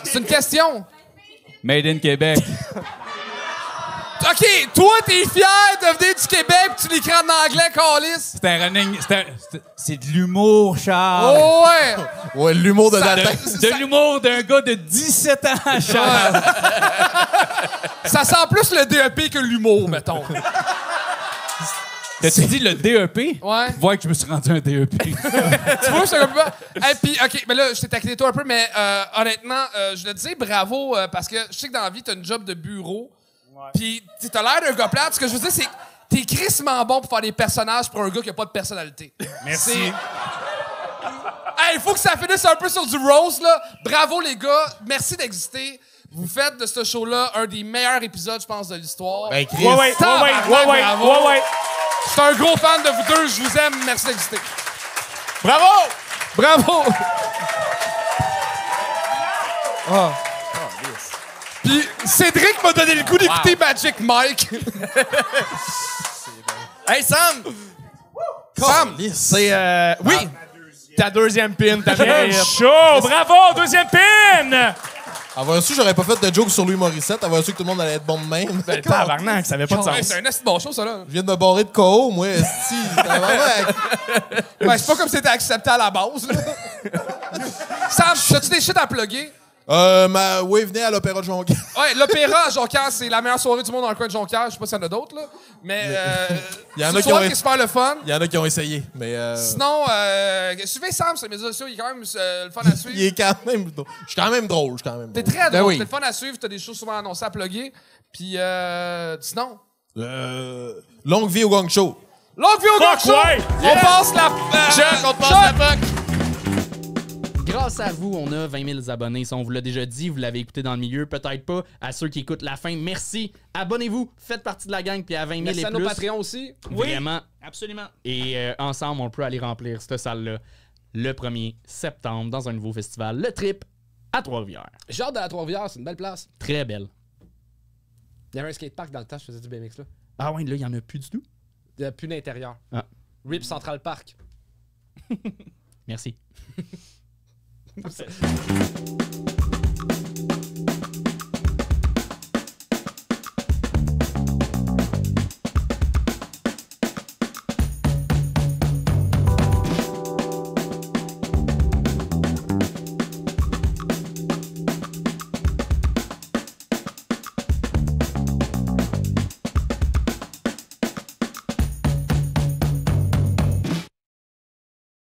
C'est une question. Made in Québec. OK, toi, t'es fier de venir du Québec pis tu l'écris en anglais, Calis? C'est un running. c'est un- c'est- C'est de l'humour, Charles. Oh, ouais! Ouais, l'humour de Datin. De, de l'humour d'un gars de 17 ans, Charles. Ça sent plus le DEP que l'humour, mettons. T'as-tu dit le DEP? Ouais. Vois que je me suis rendu un DEP. tu vois, c'est comme ça. Et puis, OK, mais là, je t'ai taqué toi un peu, mais euh, honnêtement, euh, je le dis bravo euh, parce que je sais que dans la vie, t'as une job de bureau. Puis, tu t'as l'air d'un gars plate. Ce que je veux dire, c'est que t'es crissement bon pour faire des personnages pour un gars qui a pas de personnalité. Merci. Hey, il faut que ça finisse un peu sur du rose, là. Bravo, les gars. Merci d'exister. Vous faites de ce show-là un des meilleurs épisodes, je pense, de l'histoire. Ben, Chris. Ouais, ouais, ouais, ouais, ouais, ouais, ouais, ouais. Je suis un gros fan de vous deux. Je vous aime. Merci d'exister. Bravo! Bravo! Ah. Puis Cédric m'a donné le goût d'écouter Magic Mike. Hey, Sam! Sam! C'est. Euh, oui! Ta deuxième pin, ta Quel show! Bravo! Deuxième pin! Avoir su, j'aurais pas fait de joke sur Louis Morissette. Avoir su que tout le monde allait être bon de même. Ben, tabarnak, ça avait pas de sens. c'est un esti bon show, ça, là. Je viens de me barrer de KO, moi, esti. Tabarnak. Ben, c'est pas comme si c'était accepté à la base, là. Sam, as-tu des shit à plugger? Euh, ma... Oui, venez à l'Opéra de Jonquière. Ouais, l'opéra à Jonquière, c'est la meilleure soirée du monde dans le coin de Jonquière. Je sais pas s'il y en a d'autres, là. Mais, euh, Il y en c'est a une qui ont- soirée qui est super le fun. Il y en a qui ont essayé, mais... Euh... Sinon, euh, suivez Sam sur les médias sociaux, il est quand même euh, le fun à suivre. Il est quand même... drôle. Je suis quand même drôle, je suis quand même T'es drôle. très Ben drôle, oui. t'es le fun à suivre, t'as des choses souvent annoncées à plugger. Puis euh, sinon, Euh, longue vie au Gong Show. longue vie au Gong Show! ouais! On passe la... Chuck, on passe Chuck! la. Grâce à vous, on a 20 000 abonnés. Ça, on vous l'a déjà dit, vous l'avez écouté dans le milieu, peut-être pas. À ceux qui écoutent la fin, merci. Abonnez-vous, faites partie de la gang, puis à 20 000 Merci et à nos. Patreons aussi. Vraiment. Absolument. Et euh, ensemble, on peut aller remplir cette salle-là le 1er septembre dans un nouveau festival, le Trip, à Trois-Rivières. J'ai hâte de la Trois-Rivières, c'est une belle place. Très belle. Il y avait un skatepark dans le temps, je faisais du BMX là. Ah ouais, là, il y en a plus du tout? Il n'y a plus d'intérieur. Ah. RIP Central Park. Merci. Não sei.